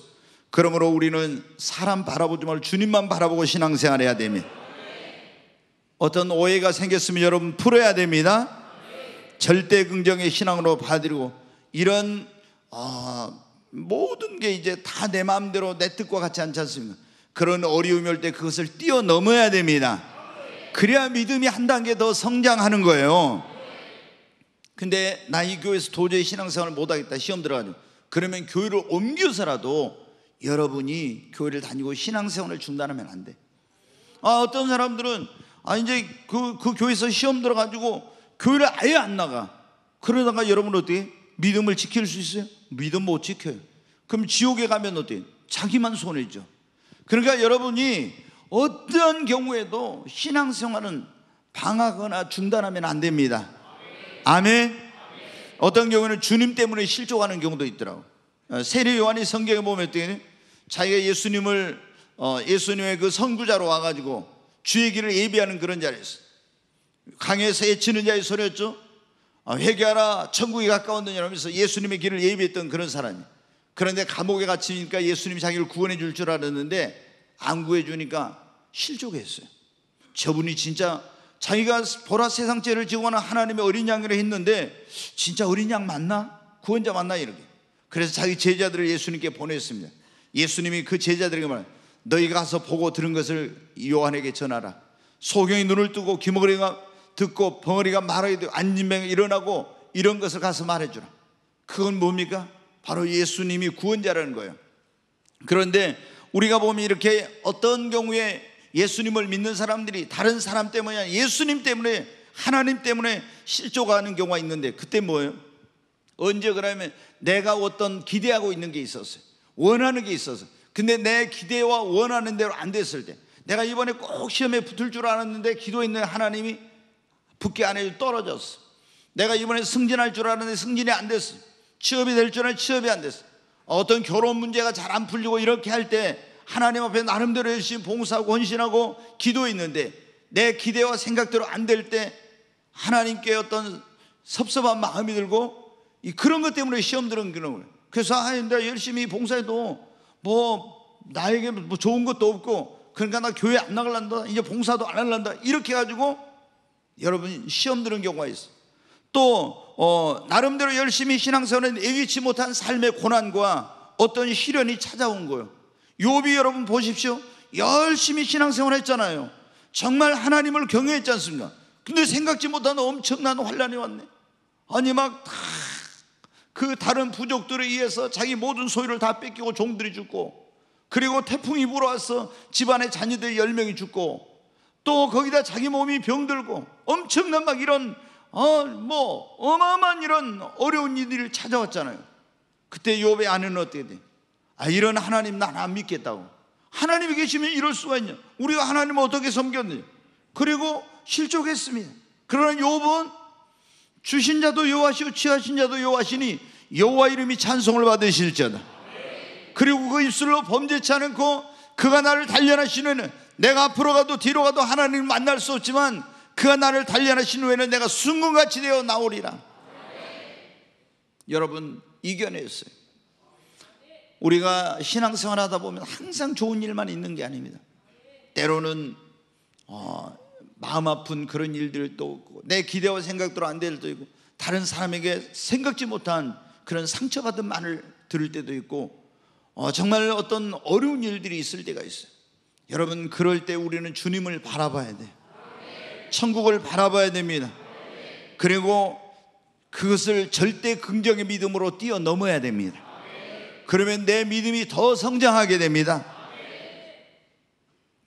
그러므로 우리는 사람 바라보지 말고 주님만 바라보고 신앙생활 해야 됩니다. 어떤 오해가 생겼으면 여러분 풀어야 됩니다. 절대 긍정의 신앙으로 받아들이고 이런 어, 모든 게 이제 다 내 마음대로 내 뜻과 같지 않지 않습니까? 그런 어려움이 올 때 그것을 뛰어넘어야 됩니다. 그래야 믿음이 한 단계 더 성장하는 거예요. 근데 나 이 교회에서 도저히 신앙생활을 못하겠다 시험 들어가지고 그러면 교회를 옮겨서라도 여러분이 교회를 다니고 신앙생활을 중단하면 안 돼. 아 어떤 사람들은 아 이제 그, 그 교회에서 시험 들어가지고 교회를 아예 안 나가. 그러다가 여러분 어떻게 믿음을 지킬 수 있어요? 믿음 못 지켜요. 그럼 지옥에 가면 어떻게? 자기만 손해죠. 그러니까 여러분이 어떤 경우에도 신앙생활은 방하거나 중단하면 안 됩니다. 아멘. 어떤 경우는 주님 때문에 실족하는 경우도 있더라고. 어, 세례 요한이 성경에 보면 어떻게 자기가 예수님을 어, 예수님의 그 선구자로 와가지고 주의 길을 예비하는 그런 자리였어. 강에서 애치는 자의 소리였죠. 어, 회개하라 천국이 가까웠느냐 하면서 예수님의 길을 예비했던 그런 사람이. 그런데 감옥에 갇히니까 예수님이 자기를 구원해 줄 줄 알았는데 안 구해 주니까 실족했어요. 저분이 진짜 자기가 보라 세상 죄를 지고는 하나님의 어린 양이라 했는데 진짜 어린 양 맞나? 구원자 맞나 이렇게. 그래서 자기 제자들을 예수님께 보냈습니다. 예수님이 그 제자들에게 말 너희가 가서 보고 들은 것을 요한에게 전하라. 소경이 눈을 뜨고 귀머거리가 듣고 벙어리가 말하게 되고 안진병이 일어나고 이런 것을 가서 말해주라. 그건 뭡니까? 바로 예수님이 구원자라는 거예요. 그런데 우리가 보면 이렇게 어떤 경우에 예수님을 믿는 사람들이 다른 사람 아니라 예수님 때문에 하나님 때문에 실족하는 경우가 있는데 그때 뭐예요? 언제 그러면 내가 어떤 기대하고 있는 게 있었어요. 원하는 게 있어서. 근데 내 기대와 원하는 대로 안 됐을 때 내가 이번에 꼭 시험에 붙을 줄 알았는데 기도했는 하나님이 붙게 안 해도 떨어졌어. 내가 이번에 승진할 줄 알았는데 승진이 안 됐어. 취업이 될 줄 알았는데 취업이 안 됐어. 어떤 결혼 문제가 잘 안 풀리고 이렇게 할 때 하나님 앞에 나름대로 열심히 봉사하고 헌신하고 기도했는데 내 기대와 생각대로 안 될 때 하나님께 어떤 섭섭한 마음이 들고 그런 것 때문에 시험 들은 그런 거예요. 그래서 아, 내가 열심히 봉사해도 뭐 나에게 뭐 좋은 것도 없고 그러니까 나 교회 안 나갈란다 이제 봉사도 안 할란다 이렇게 해가지고 여러분 시험 들은 경우가 있어. 또 어, 나름대로 열심히 신앙생활에 예기치 못한 삶의 고난과 어떤 시련이 찾아온 거예요. 요비 여러분 보십시오. 열심히 신앙생활 했잖아요. 정말 하나님을 경외했지 않습니까? 근데 생각지 못한 엄청난 환란이 왔네. 아니 막그 다른 부족들에 의해서 자기 모든 소유를 다 뺏기고 종들이 죽고 그리고 태풍이 불어와서 집안의 자녀들 10명이 죽고 또 거기다 자기 몸이 병들고 엄청난 막 이런 어, 뭐 어마어마한 이런 어려운 일들이 찾아왔잖아요. 그때 욥의 아내는 어떻게 돼? 아, 이런 하나님 난 안 믿겠다고. 하나님이 계시면 이럴 수가 있냐? 우리가 하나님을 어떻게 섬겼느냐? 그리고 실족했습니다. 그러나 욥은 주신 자도 여호와시고 취하신 자도 여호와시니 여호와 이름이 찬송을 받으실지어다. 그리고 그 입술로 범죄치 않고 그가 나를 단련하시는 내가 앞으로 가도 뒤로 가도 하나님을 만날 수 없지만 그가 나를 단련하신 후에는 내가 순금같이 되어 나오리라. 여러분 이겨냈어요. 우리가 신앙생활 하다 보면 항상 좋은 일만 있는 게 아닙니다. 때로는 어, 마음 아픈 그런 일들도 있고 내 기대와 생각대로 안 될 때도 있고 다른 사람에게 생각지 못한 그런 상처받은 말을 들을 때도 있고 어, 정말 어떤 어려운 일들이 있을 때가 있어요. 여러분 그럴 때 우리는 주님을 바라봐야 돼. 천국을 바라봐야 됩니다. 그리고 그것을 절대 긍정의 믿음으로 뛰어넘어야 됩니다. 그러면 내 믿음이 더 성장하게 됩니다.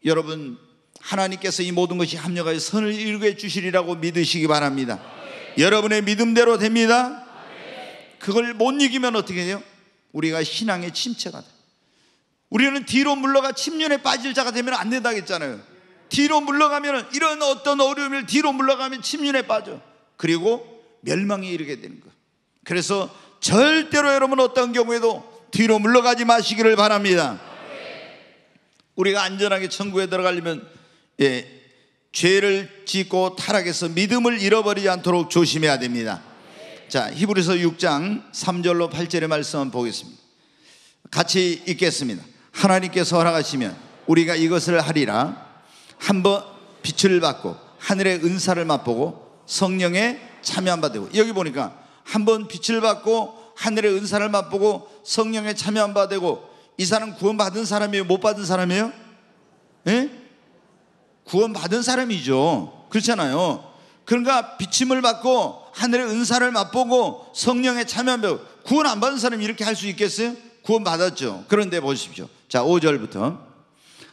여러분, 하나님께서 이 모든 것이 합력하여 선을 이루게 주시리라고 믿으시기 바랍니다. 여러분의 믿음대로 됩니다. 그걸 못 이기면 어떻게 해요? 우리가 신앙의 침체가 돼. 우리는 뒤로 물러가 침륜에 빠질 자가 되면 안 된다 했잖아요. 뒤로 물러가면 이런 어떤 어려움을 뒤로 물러가면 침륜에 빠져. 그리고 멸망에 이르게 되는 거. 그래서 절대로 여러분 어떤 경우에도 뒤로 물러가지 마시기를 바랍니다. 우리가 안전하게 천국에 들어가려면 예, 죄를 짓고 타락해서 믿음을 잃어버리지 않도록 조심해야 됩니다. 자, 히브리서 6장 3절로 8절의 말씀 보겠습니다. 같이 읽겠습니다. 하나님께서 허락하시면 우리가 이것을 하리라. 한번 빛을 받고 하늘의 은사를 맛보고 성령에 참여한 바 되고 여기 보니까 한번 빛을 받고 하늘의 은사를 맛보고 성령에 참여한 바 되고 이 사람 구원 받은 사람이에요? 못 받은 사람이에요? 예? 구원 받은 사람이죠. 그렇잖아요. 그러니까 비침을 받고 하늘의 은사를 맛보고 성령에 참여한 바 구원 안 받은 사람이 이렇게 할 수 있겠어요? 구원 받았죠. 그런데 보십시오. 자, 5절부터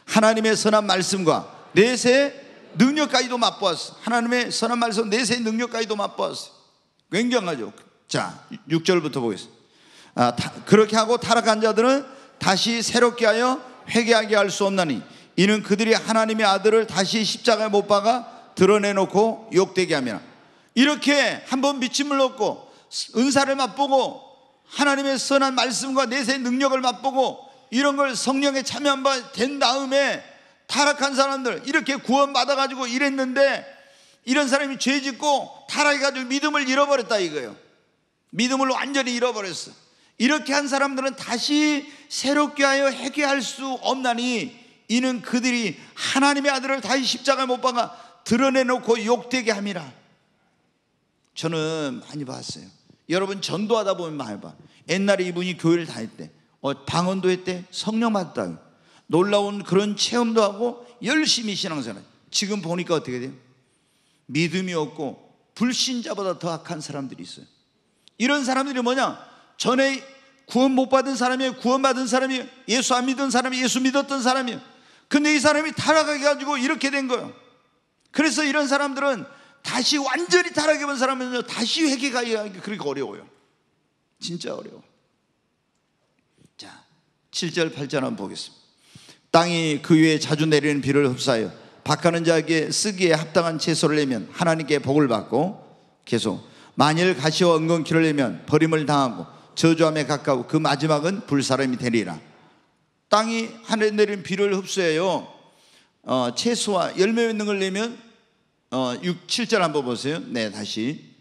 하나님의 선한 말씀과 내세 능력까지도 맛보았어. 하나님의 선한 말씀 내세 능력까지도 맛보았어. 굉장하죠. 자, 6절부터 보겠습니다. 아, 타, 그렇게 하고 타락한 자들은 다시 새롭게 하여 회개하게 할 수 없나니 이는 그들이 하나님의 아들을 다시 십자가에 못 박아 드러내놓고 욕되게 하며 이렇게 한번 비침을 얻고 은사를 맛보고 하나님의 선한 말씀과 내세 능력을 맛보고 이런 걸 성령에 참여한 바 된 다음에 타락한 사람들 이렇게 구원받아 가지고 이랬는데 이런 사람이 죄 짓고 타락해 가지고 믿음을 잃어버렸다 이거예요. 믿음을 완전히 잃어버렸어. 이렇게 한 사람들은 다시 새롭게 하여 회개할 수 없나니 이는 그들이 하나님의 아들을 다시 십자가에 못 박아 드러내놓고 욕되게 함이라. 저는 많이 봤어요. 여러분 전도하다 보면 많이 봐. 옛날에 이분이 교회를 때, 어, 방언도 했대, 성령 받다. 놀라운 그런 체험도 하고 열심히 신앙생활. 지금 보니까 어떻게 돼요? 믿음이 없고 불신자보다 더 악한 사람들이 있어요. 이런 사람들이 뭐냐? 전에 구원 못 받은 사람이에요. 구원 받은 사람이에요. 예수 안 믿은 사람이 예수 믿었던 사람이에요. 근데 이 사람이 타락해 가지고 이렇게 된 거예요. 그래서 이런 사람들은 다시 완전히 타락해 본 사람은요. 다시 회개가 그렇게 어려워요. 진짜 어려워. 자, 7절 8절 한번 보겠습니다. 땅이 그 위에 자주 내리는 비를 흡사하여 박하는 자에게 쓰기에 합당한 채소를 내면 하나님께 복을 받고 계속 만일 가시와 은근키를 내면 버림을 당하고 저주함에 가까워 그 마지막은 불사람이 되리라. 땅이 하늘에 내린 비를 흡수해요. 어, 채소와 열매 있는 걸 내면 어, 6, 7절 한번 보세요. 네, 다시.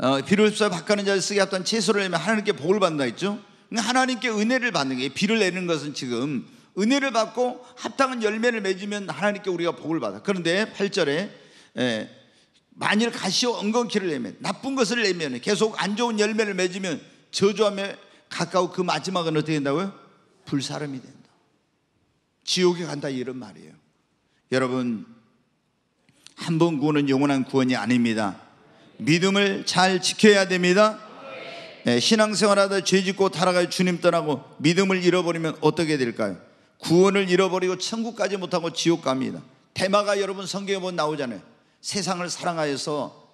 어, 비를 흡수해 바가는 자를 쓰게 합던 채소를 내면 하나님께 복을 받는다 했죠. 그러니까 하나님께 은혜를 받는 게 비를 내는 것은 지금 은혜를 받고 합당한 열매를 맺으면 하나님께 우리가 복을 받아. 그런데 8절에 예, 만일 가시오 엉겅퀴를 내면 나쁜 것을 내면 계속 안 좋은 열매를 맺으면 저주함에 가까워 그 마지막은 어떻게 된다고요? 불사름이 된다. 지옥에 간다 이런 말이에요. 여러분 한 번 구원은 영원한 구원이 아닙니다. 믿음을 잘 지켜야 됩니다. 네, 신앙생활하다 죄짓고 타락할 주님 떠나고 믿음을 잃어버리면 어떻게 될까요? 구원을 잃어버리고 천국까지 못하고 지옥 갑니다. 대마가 여러분 성경에 보면 나오잖아요. 세상을 사랑하여서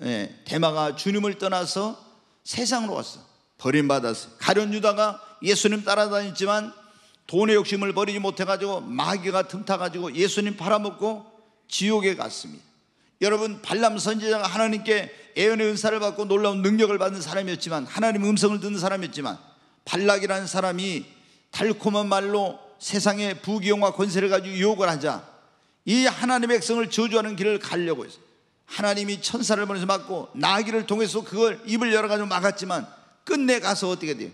예, 대마가 주님을 떠나서 세상으로 왔어. 버림받았어. 가련 유다가 예수님 따라다녔지만 돈의 욕심을 버리지 못해가지고 마귀가 틈타가지고 예수님 팔아먹고 지옥에 갔습니다. 여러분 발람 선지자가 하나님께 예언의 은사를 받고 놀라운 능력을 받는 사람이었지만 하나님 음성을 듣는 사람이었지만 발락이라는 사람이 달콤한 말로 세상의 부귀영화 권세를 가지고 유혹을 하자 이 하나님의 백성을 저주하는 길을 가려고 했어요. 하나님이 천사를 보내서 막고 나귀를 통해서 그걸 입을 열어 가지고 막았지만 끝내 가서 어떻게 돼요?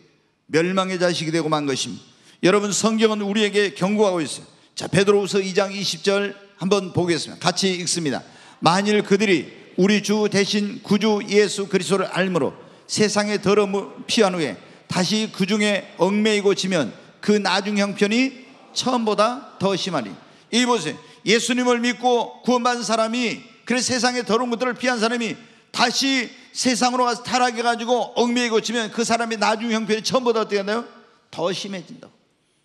멸망의 자식이 되고 만 것입니다. 여러분 성경은 우리에게 경고하고 있어요. 자 베드로후서 2장 20절 한번 보겠습니다. 같이 읽습니다. 만일 그들이 우리 주 대신 구주 예수 그리스도를 알므로 세상의 더러움 피한 후에 다시 그 중에 얽매이고 지면 그 나중 형편이 처음보다 더 심하니 이 보세요. 예수님을 믿고 구원받은 사람이 그래 세상의 더러운 것들을 피한 사람이 다시 세상으로 가서 타락해 가지고 얽매이고 지면 그 사람이 나중 형편이 처음보다 어떻게 하나요? 더 심해진다고.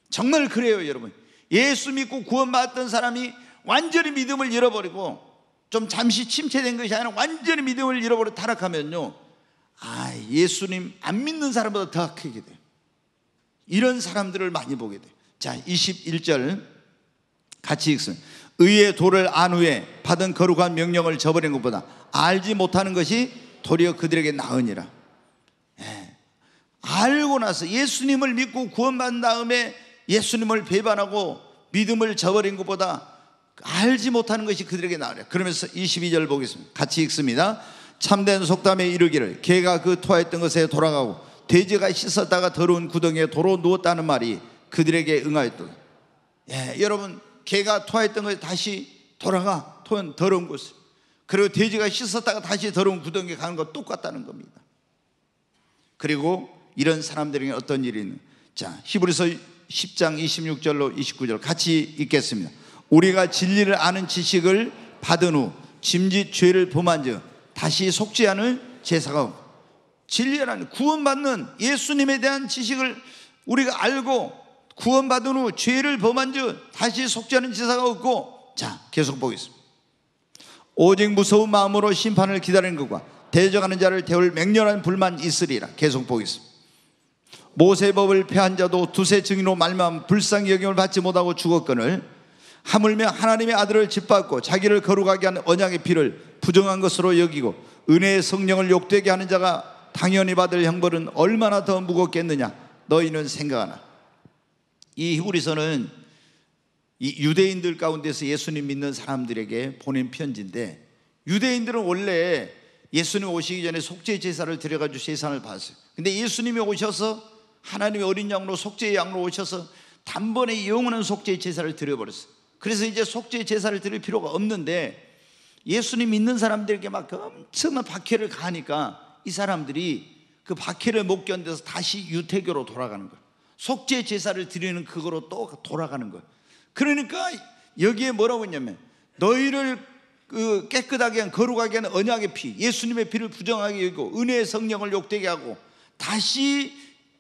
정말 그래요, 여러분. 예수 믿고 구원받았던 사람이 완전히 믿음을 잃어버리고 좀 잠시 침체된 것이 아니라 완전히 믿음을 잃어버려 타락하면요. 아, 예수님 안 믿는 사람보다 더 크게 돼요. 이런 사람들을 많이 보게 돼요. 자, 21절 같이 읽습니다. 의의 도를 안 후에 받은 거룩한 명령을 저버린 것보다 알지 못하는 것이 도리어 그들에게 나으니라. 예. 알고 나서 예수님을 믿고 구원받은 다음에 예수님을 배반하고 믿음을 저버린 것보다 알지 못하는 것이 그들에게 나으라. 그러면서 22절 보겠습니다. 같이 읽습니다. 참된 속담에 이르기를 개가 그 토하였던 것에 돌아가고 돼지가 씻었다가 더러운 구덩이에 도로 누웠다는 말이 그들에게 응하였다. 예, 여러분 개가 토했던 것이 다시 돌아가 토한 더러운 곳 그리고 돼지가 씻었다가 다시 더러운 구덩이에 가는 것 똑같다는 겁니다. 그리고 이런 사람들에게 어떤 일이 있는 자 히브리서 10장 26절로 29절 같이 읽겠습니다. 우리가 진리를 아는 지식을 받은 후 짐짓 죄를 범한즉 다시 속지 않을 제사가 진리라는 구원받는 예수님에 대한 지식을 우리가 알고 구원받은 후 죄를 범한 즉 다시 않은 제사가 없고 자 계속 보겠습니다. 오직 무서운 마음으로 심판을 기다리는 것과 대적하는 자를 태울 맹렬한 불만 있으리라. 계속 보겠습니다. 모세법을 폐한 자도 두세 증인으로 말만 불쌍히 여김을 받지 못하고 죽었거늘 하물며 하나님의 아들을 짓밟고 자기를 거룩하게 한 언약의 피를 부정한 것으로 여기고 은혜의 성령을 욕되게 하는 자가 당연히 받을 형벌은 얼마나 더 무겁겠느냐? 너희는 생각하나 이 히브리서는 이 유대인들 가운데서 예수님 믿는 사람들에게 보낸 편지인데 유대인들은 원래 예수님 오시기 전에 속죄 제사를 드려가지고 세상을 봤어요. 근데 예수님이 오셔서 하나님의 어린 양으로 속죄의 양으로 오셔서 단번에 영원한 속죄 제사를 드려버렸어요. 그래서 이제 속죄 제사를 드릴 필요가 없는데 예수님 믿는 사람들에게 막 엄청난 박해를 가하니까 이 사람들이 그 박해를 못 견뎌서 다시 유태교로 돌아가는 거예요. 속죄 제사를 드리는 그거로 또 돌아가는 거예요. 그러니까 여기에 뭐라고 했냐면 너희를 그 깨끗하게 한 거룩하게 하는 언약의 피, 예수님의 피를 부정하게 여기고 은혜의 성령을 욕되게 하고 다시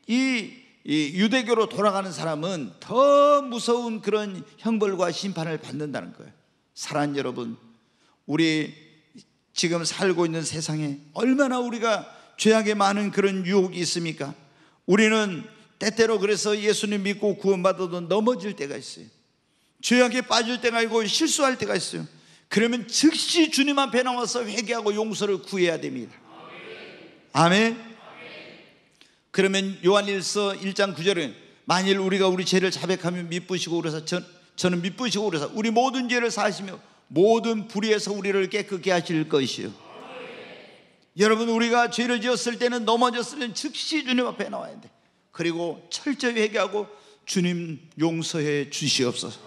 이, 이 유대교로 돌아가는 사람은 더 무서운 그런 형벌과 심판을 받는다는 거예요. 사랑 여러분, 우리 지금 살고 있는 세상에 얼마나 우리가 죄악에 많은 그런 유혹이 있습니까? 우리는 때때로 그래서 예수님 믿고 구원받아도 넘어질 때가 있어요. 죄악에 빠질 때가 있고 실수할 때가 있어요. 그러면 즉시 주님 앞에 나와서 회개하고 용서를 구해야 됩니다. 아멘. 그러면 요한일서 1장 9절은 만일 우리가 우리 죄를 자백하면 미쁘시고 그래서 전, 저는 미쁘시고 그래서 우리 모든 죄를 사시며 모든 불의에서 우리를 깨끗게 하실 것이요. 여러분 우리가 죄를 지었을 때는 넘어졌을 때는 즉시 주님 앞에 나와야 돼. 그리고 철저히 회개하고 주님 용서해 주시옵소서.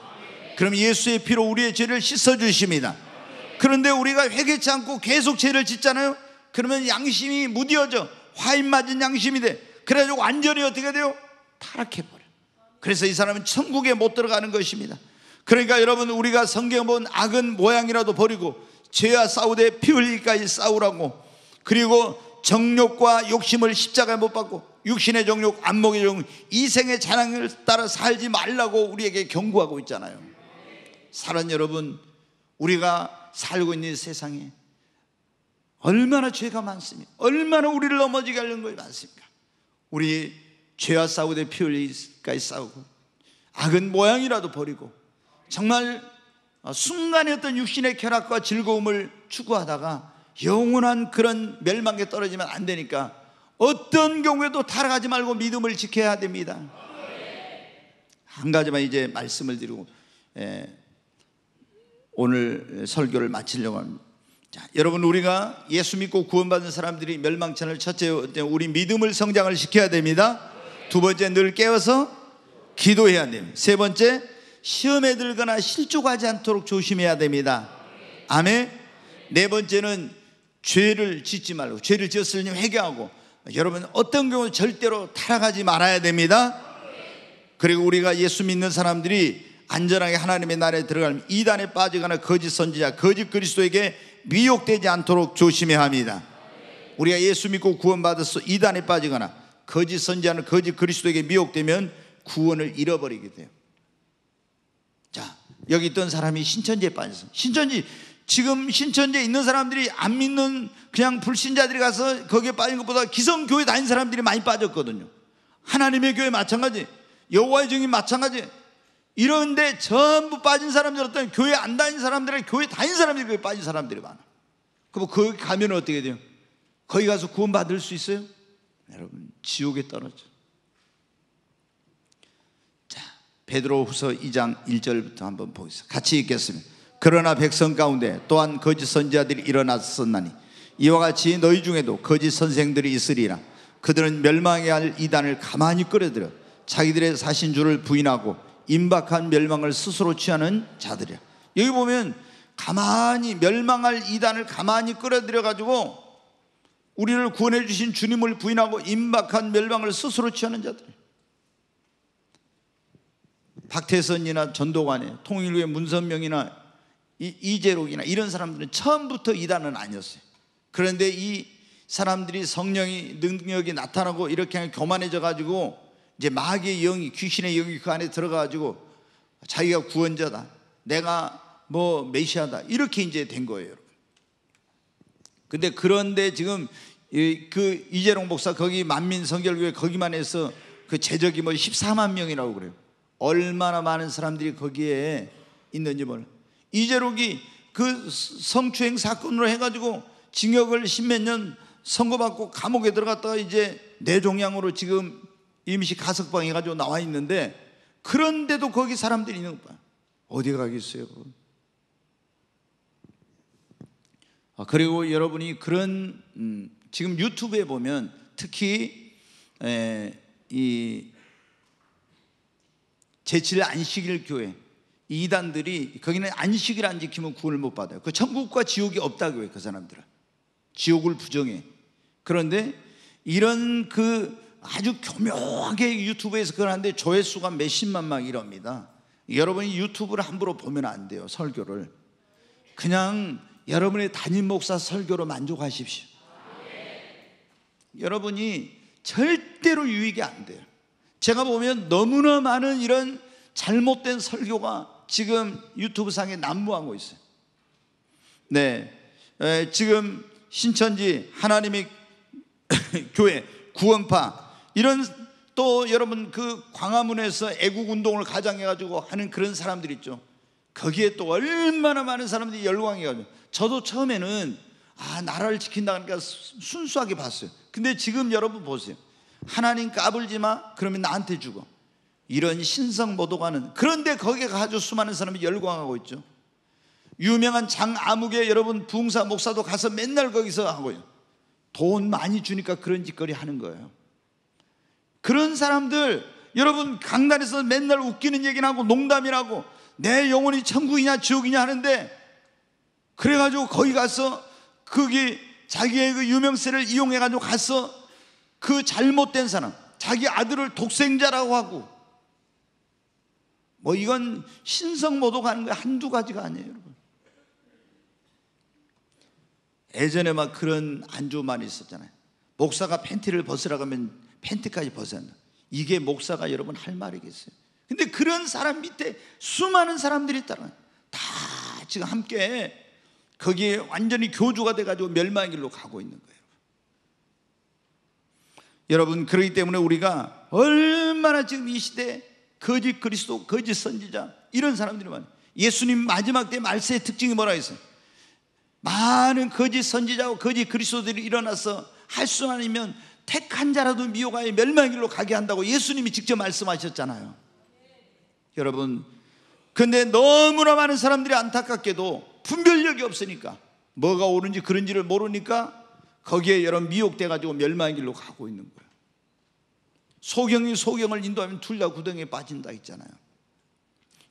그럼 예수의 피로 우리의 죄를 씻어 주십니다. 그런데 우리가 회개치 않고 계속 죄를 짓잖아요. 그러면 양심이 무디어져 화인 맞은 양심이 돼. 그래가지고 완전히 어떻게 돼요? 타락해 버려. 그래서 이 사람은 천국에 못 들어가는 것입니다. 그러니까 여러분 우리가 성경 본 악은 모양이라도 버리고 죄와 싸우되 피 흘리기까지 싸우라고 그리고 정욕과 욕심을 십자가에 못 받고 육신의 정욕, 안목의 정욕, 이생의 자랑을 따라 살지 말라고 우리에게 경고하고 있잖아요. 사랑 여러분, 우리가 살고 있는 세상에 얼마나 죄가 많습니까? 얼마나 우리를 넘어지게 하려는 것이 많습니까? 우리 죄와 싸우되 피 흘리기까지 싸우고 악은 모양이라도 버리고 정말 순간의 어떤 육신의 쾌락과 즐거움을 추구하다가 영원한 그런 멸망에 떨어지면 안 되니까 어떤 경우에도 타락하지 말고 믿음을 지켜야 됩니다. 한 가지만 이제 말씀을 드리고 예, 오늘 설교를 마치려고 합니다. 자, 여러분 우리가 예수 믿고 구원받은 사람들이 멸망치 않을 첫째 우리 믿음을 성장을 시켜야 됩니다. 두 번째 늘 깨어서 기도해야 됩니다. 세 번째 시험에 들거나 실족하지 않도록 조심해야 됩니다. 아멘. 네 번째는 죄를 짓지 말고 죄를 지었으니 회개하고 여러분 어떤 경우 절대로 타락하지 말아야 됩니다. 그리고 우리가 예수 믿는 사람들이 안전하게 하나님의 나라에 들어가면 이단에 빠지거나 거짓 선지자, 거짓 그리스도에게 미혹되지 않도록 조심해야 합니다. 우리가 예수 믿고 구원받아서 이단에 빠지거나 거짓 선지자는 거짓 그리스도에게 미혹되면 구원을 잃어버리게 돼요. 자, 여기 있던 사람이 신천지에 빠졌어. 신천지 지금 신천지에 있는 사람들이 안 믿는 그냥 불신자들이 가서 거기에 빠진 것보다 기성 교회 다닌 사람들이 많이 빠졌거든요. 하나님의 교회 마찬가지, 여호와의 증인 마찬가지. 이런데 전부 빠진 사람들 어떤 교회 안 다닌 사람들은 교회 다닌 사람들이 거기 빠진 사람들이 많아. 그럼 거기 가면 어떻게 돼요? 거기 가서 구원 받을 수 있어요? 여러분 지옥에 떨어져. 자 베드로후서 2장 1절부터 한번 보겠습니다. 같이 읽겠습니다. 그러나 백성 가운데 또한 거짓 선지자들이 일어났었나니 이와 같이 너희 중에도 거짓 선생들이 있으리라. 그들은 멸망해야 할 이단을 가만히 끌어들여 자기들의 사신 줄을 부인하고 임박한 멸망을 스스로 취하는 자들이야. 여기 보면 가만히 멸망할 이단을 가만히 끌어들여 가지고 우리를 구원해 주신 주님을 부인하고 임박한 멸망을 스스로 취하는 자들. 박태선이나 전도관이 통일교회 문선명이나 이재록이나 이런 사람들은 처음부터 이단은 아니었어요. 그런데 이 사람들이 성령이 능력이 나타나고 이렇게 교만해져 가지고 이제 마귀의 영이 귀신의 영이 그 안에 들어가 가지고 자기가 구원자다. 내가 뭐 메시아다. 이렇게 이제 된 거예요, 여러분. 근데 그런데 지금 그 이재롱 목사 거기 만민 성결교회 거기만 해서 그 제적이 뭐 14만 명이라고 그래요. 얼마나 많은 사람들이 거기에 있는지 몰라. 이재록이 그 성추행 사건으로 해가지고 징역을 십몇 년 선고받고 감옥에 들어갔다가 이제 뇌종양으로 지금 임시 가석방 해 가지고 나와 있는데 그런데도 거기 사람들이 있는 거야. 어디 가겠어요? 아, 그리고 여러분이 그런 음, 지금 유튜브에 보면 특히 에, 이 제칠 안식일 교회 이단들이 거기는 안식일 안 지키면 구원을 못 받아요. 그 천국과 지옥이 없다고 해요, 그 사람들은. 지옥을 부정해. 그런데 이런 그 아주 교묘하게 유튜브에서 그걸 하는데 조회수가 몇십만 막 이럽니다. 여러분이 유튜브를 함부로 보면 안 돼요, 설교를. 그냥 여러분의 담임 목사 설교로 만족하십시오. 여러분이 절대로 유익이 안 돼요. 제가 보면 너무나 많은 이런 잘못된 설교가 지금 유튜브 상에 난무하고 있어요. 네. 에, 지금 신천지 하나님의 (laughs) 교회 구원파 이런 또 여러분 그 광화문에서 애국 운동을 가장해 가지고 하는 그런 사람들 있죠. 거기에 또 얼마나 많은 사람들이 열광해 가지고 저도 처음에는 아 나라를 지킨다니까 순수하게 봤어요. 근데 지금 여러분 보세요. 하나님 까불지 마. 그러면 나한테 죽어. 이런 신성 모독하는 그런데 거기에 아주 수많은 사람이 열광하고 있죠. 유명한 장아무개 여러분 부흥사 목사도 가서 맨날 거기서 하고요. 돈 많이 주니까 그런 짓거리 하는 거예요. 그런 사람들 여러분 강단에서 맨날 웃기는 얘기나 하고 농담이라고 내 영혼이 천국이냐 지옥이냐 하는데 그래가지고 거기 가서 거기 자기의 그 유명세를 이용해가지고 가서 그 잘못된 사람 자기 아들을 독생자라고 하고 뭐 이건 신성 모독 하는 거 한두 가지가 아니에요 여러분. 예전에 막 그런 안주 많이 있었잖아요. 목사가 팬티를 벗으라고 하면 팬티까지 한다. 이게 목사가 여러분 할 말이겠어요? 근데 그런 사람 밑에 수많은 사람들이 있다는 다 지금 함께 거기에 완전히 교주가 돼가지고 멸망의 길로 가고 있는 거예요. 여러분, 그러기 때문에 우리가 얼마나 지금 이 시대에 거짓 그리스도, 거짓 선지자, 이런 사람들이 많아요. 예수님 마지막 때 말세의 특징이 뭐라 했어요? 많은 거짓 선지자와 거짓 그리스도들이 일어나서 할 수 아니면 택한 자라도 미혹하여 멸망의 길로 가게 한다고 예수님이 직접 말씀하셨잖아요. 여러분, 근데 너무나 많은 사람들이 안타깝게도 분별력이 없으니까 뭐가 옳은지 그런지를 모르니까 거기에 여러 미혹돼 가지고 멸망의 길로 가고 있는 거예요. 소경이 소경을 인도하면 둘 다 구덩이에 빠진다 했잖아요.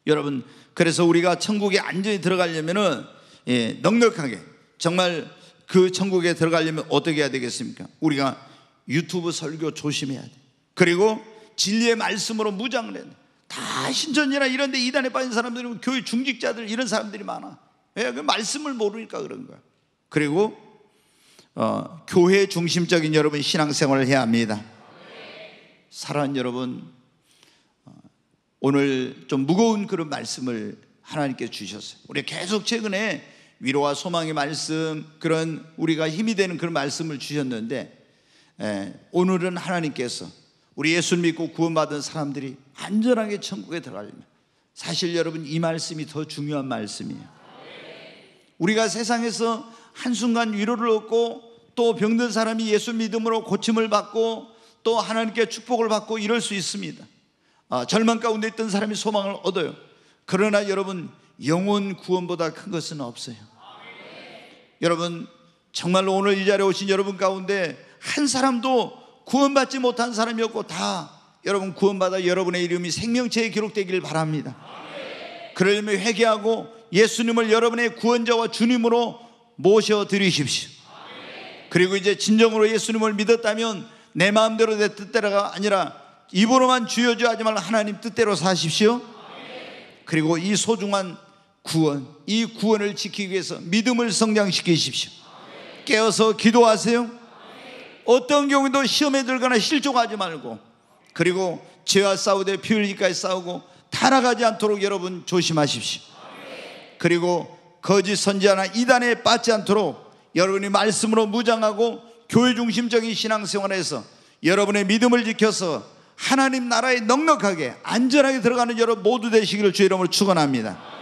여러분, 그래서 우리가 천국에 안전히 들어가려면은 예, 넉넉하게 정말 그 천국에 들어가려면 어떻게 해야 되겠습니까? 우리가 유튜브 설교 조심해야 돼. 그리고 진리의 말씀으로 무장을 돼. 다 신천지나 이런 데 이단에 빠진 사람들은 교회 중직자들 이런 사람들이 많아. 왜? 그 말씀을 모르니까 그런 거야. 그리고 어, 교회 중심적인 여러분 신앙생활을 해야 합니다. 사랑하는 여러분, 어, 오늘 좀 무거운 그런 말씀을 하나님께 주셨어요. 우리 계속 최근에 위로와 소망의 말씀, 그런 우리가 힘이 되는 그런 말씀을 주셨는데, 예, 오늘은 하나님께서 우리 예수 믿고 구원받은 사람들이 안전하게 천국에 들어가려면 사실 여러분 이 말씀이 더 중요한 말씀이에요. 우리가 세상에서 한순간 위로를 얻고 또 병든 사람이 예수 믿음으로 고침을 받고 또 하나님께 축복을 받고 이럴 수 있습니다. 아, 절망 가운데 있던 사람이 소망을 얻어요. 그러나 여러분 영혼 구원보다 큰 것은 없어요. 여러분 정말로 오늘 이 자리에 오신 여러분 가운데 한 사람도 구원받지 못한 사람이었고 다 여러분 구원받아 여러분의 이름이 생명체에 기록되기를 바랍니다. 그러려면 회개하고 예수님을 여러분의 구원자와 주님으로 모셔 드리십시오. 그리고 이제 진정으로 예수님을 믿었다면 내 마음대로 내 뜻대로가 아니라 입으로만 주여주 하지 말고 하나님 뜻대로 사십시오. 그리고 이 소중한 구원, 이 구원을 지키기 위해서 믿음을 성장시키십시오. 깨어서 기도하세요. 어떤 경우도 시험에 들거나 실족하지 말고 그리고 죄와 싸우되 피 흘리기까지 싸우고 타락하지 않도록 여러분 조심하십시오. 그리고 거짓 선지자나 이단에 빠지 않도록 여러분이 말씀으로 무장하고 교회 중심적인 신앙생활에서 여러분의 믿음을 지켜서 하나님 나라에 넉넉하게 안전하게 들어가는 여러분 모두 되시기를 주의 이름으로 축원합니다.